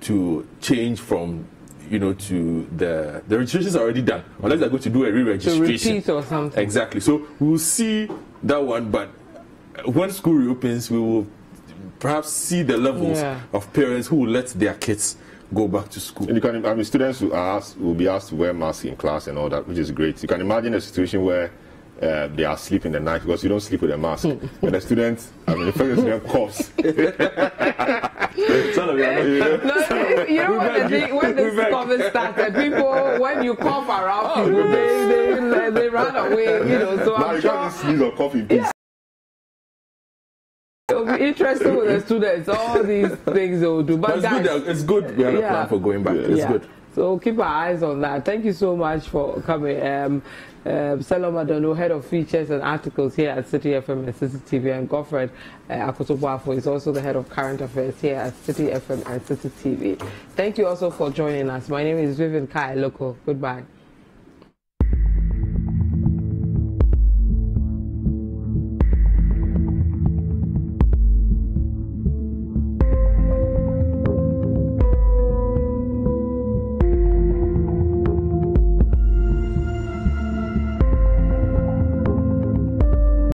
[SPEAKER 2] to change from you know, to the the registration is already done. Unless they're going to do a re-registration.
[SPEAKER 1] repeat or something.
[SPEAKER 2] Exactly. So we'll see that one, but uh, when school reopens, we will perhaps see the levels yeah. of parents who will let their kids go back to school.
[SPEAKER 3] And you can, I mean, students will, ask, will be asked to wear masks in class and all that, which is great. You can imagine a situation where uh, they are sleeping the night because you don't sleep with a mask. and the students, I mean, the first student coughs.
[SPEAKER 1] Son of no, you know when, the, when this COVID started, people, when you cough around oh, people, they, they, they run away, you know. So now I'm
[SPEAKER 3] you
[SPEAKER 1] sure.
[SPEAKER 3] can't sneeze or cough in peace. Yeah.
[SPEAKER 1] It'll be interesting with the students, all these things they will do. But,
[SPEAKER 2] but it's, good, it's good we have yeah. a plan for going back. It's yeah. good.
[SPEAKER 1] So keep our eyes on that. Thank you so much for coming. Um, uh, Selorm Adonoo, head of features and articles here at Citi FM and Citi TV, and Godfred uh, is also the head of current affairs here at Citi FM and Citi TV. Thank you also for joining us. My name is Vivian Kai Lokko. Goodbye.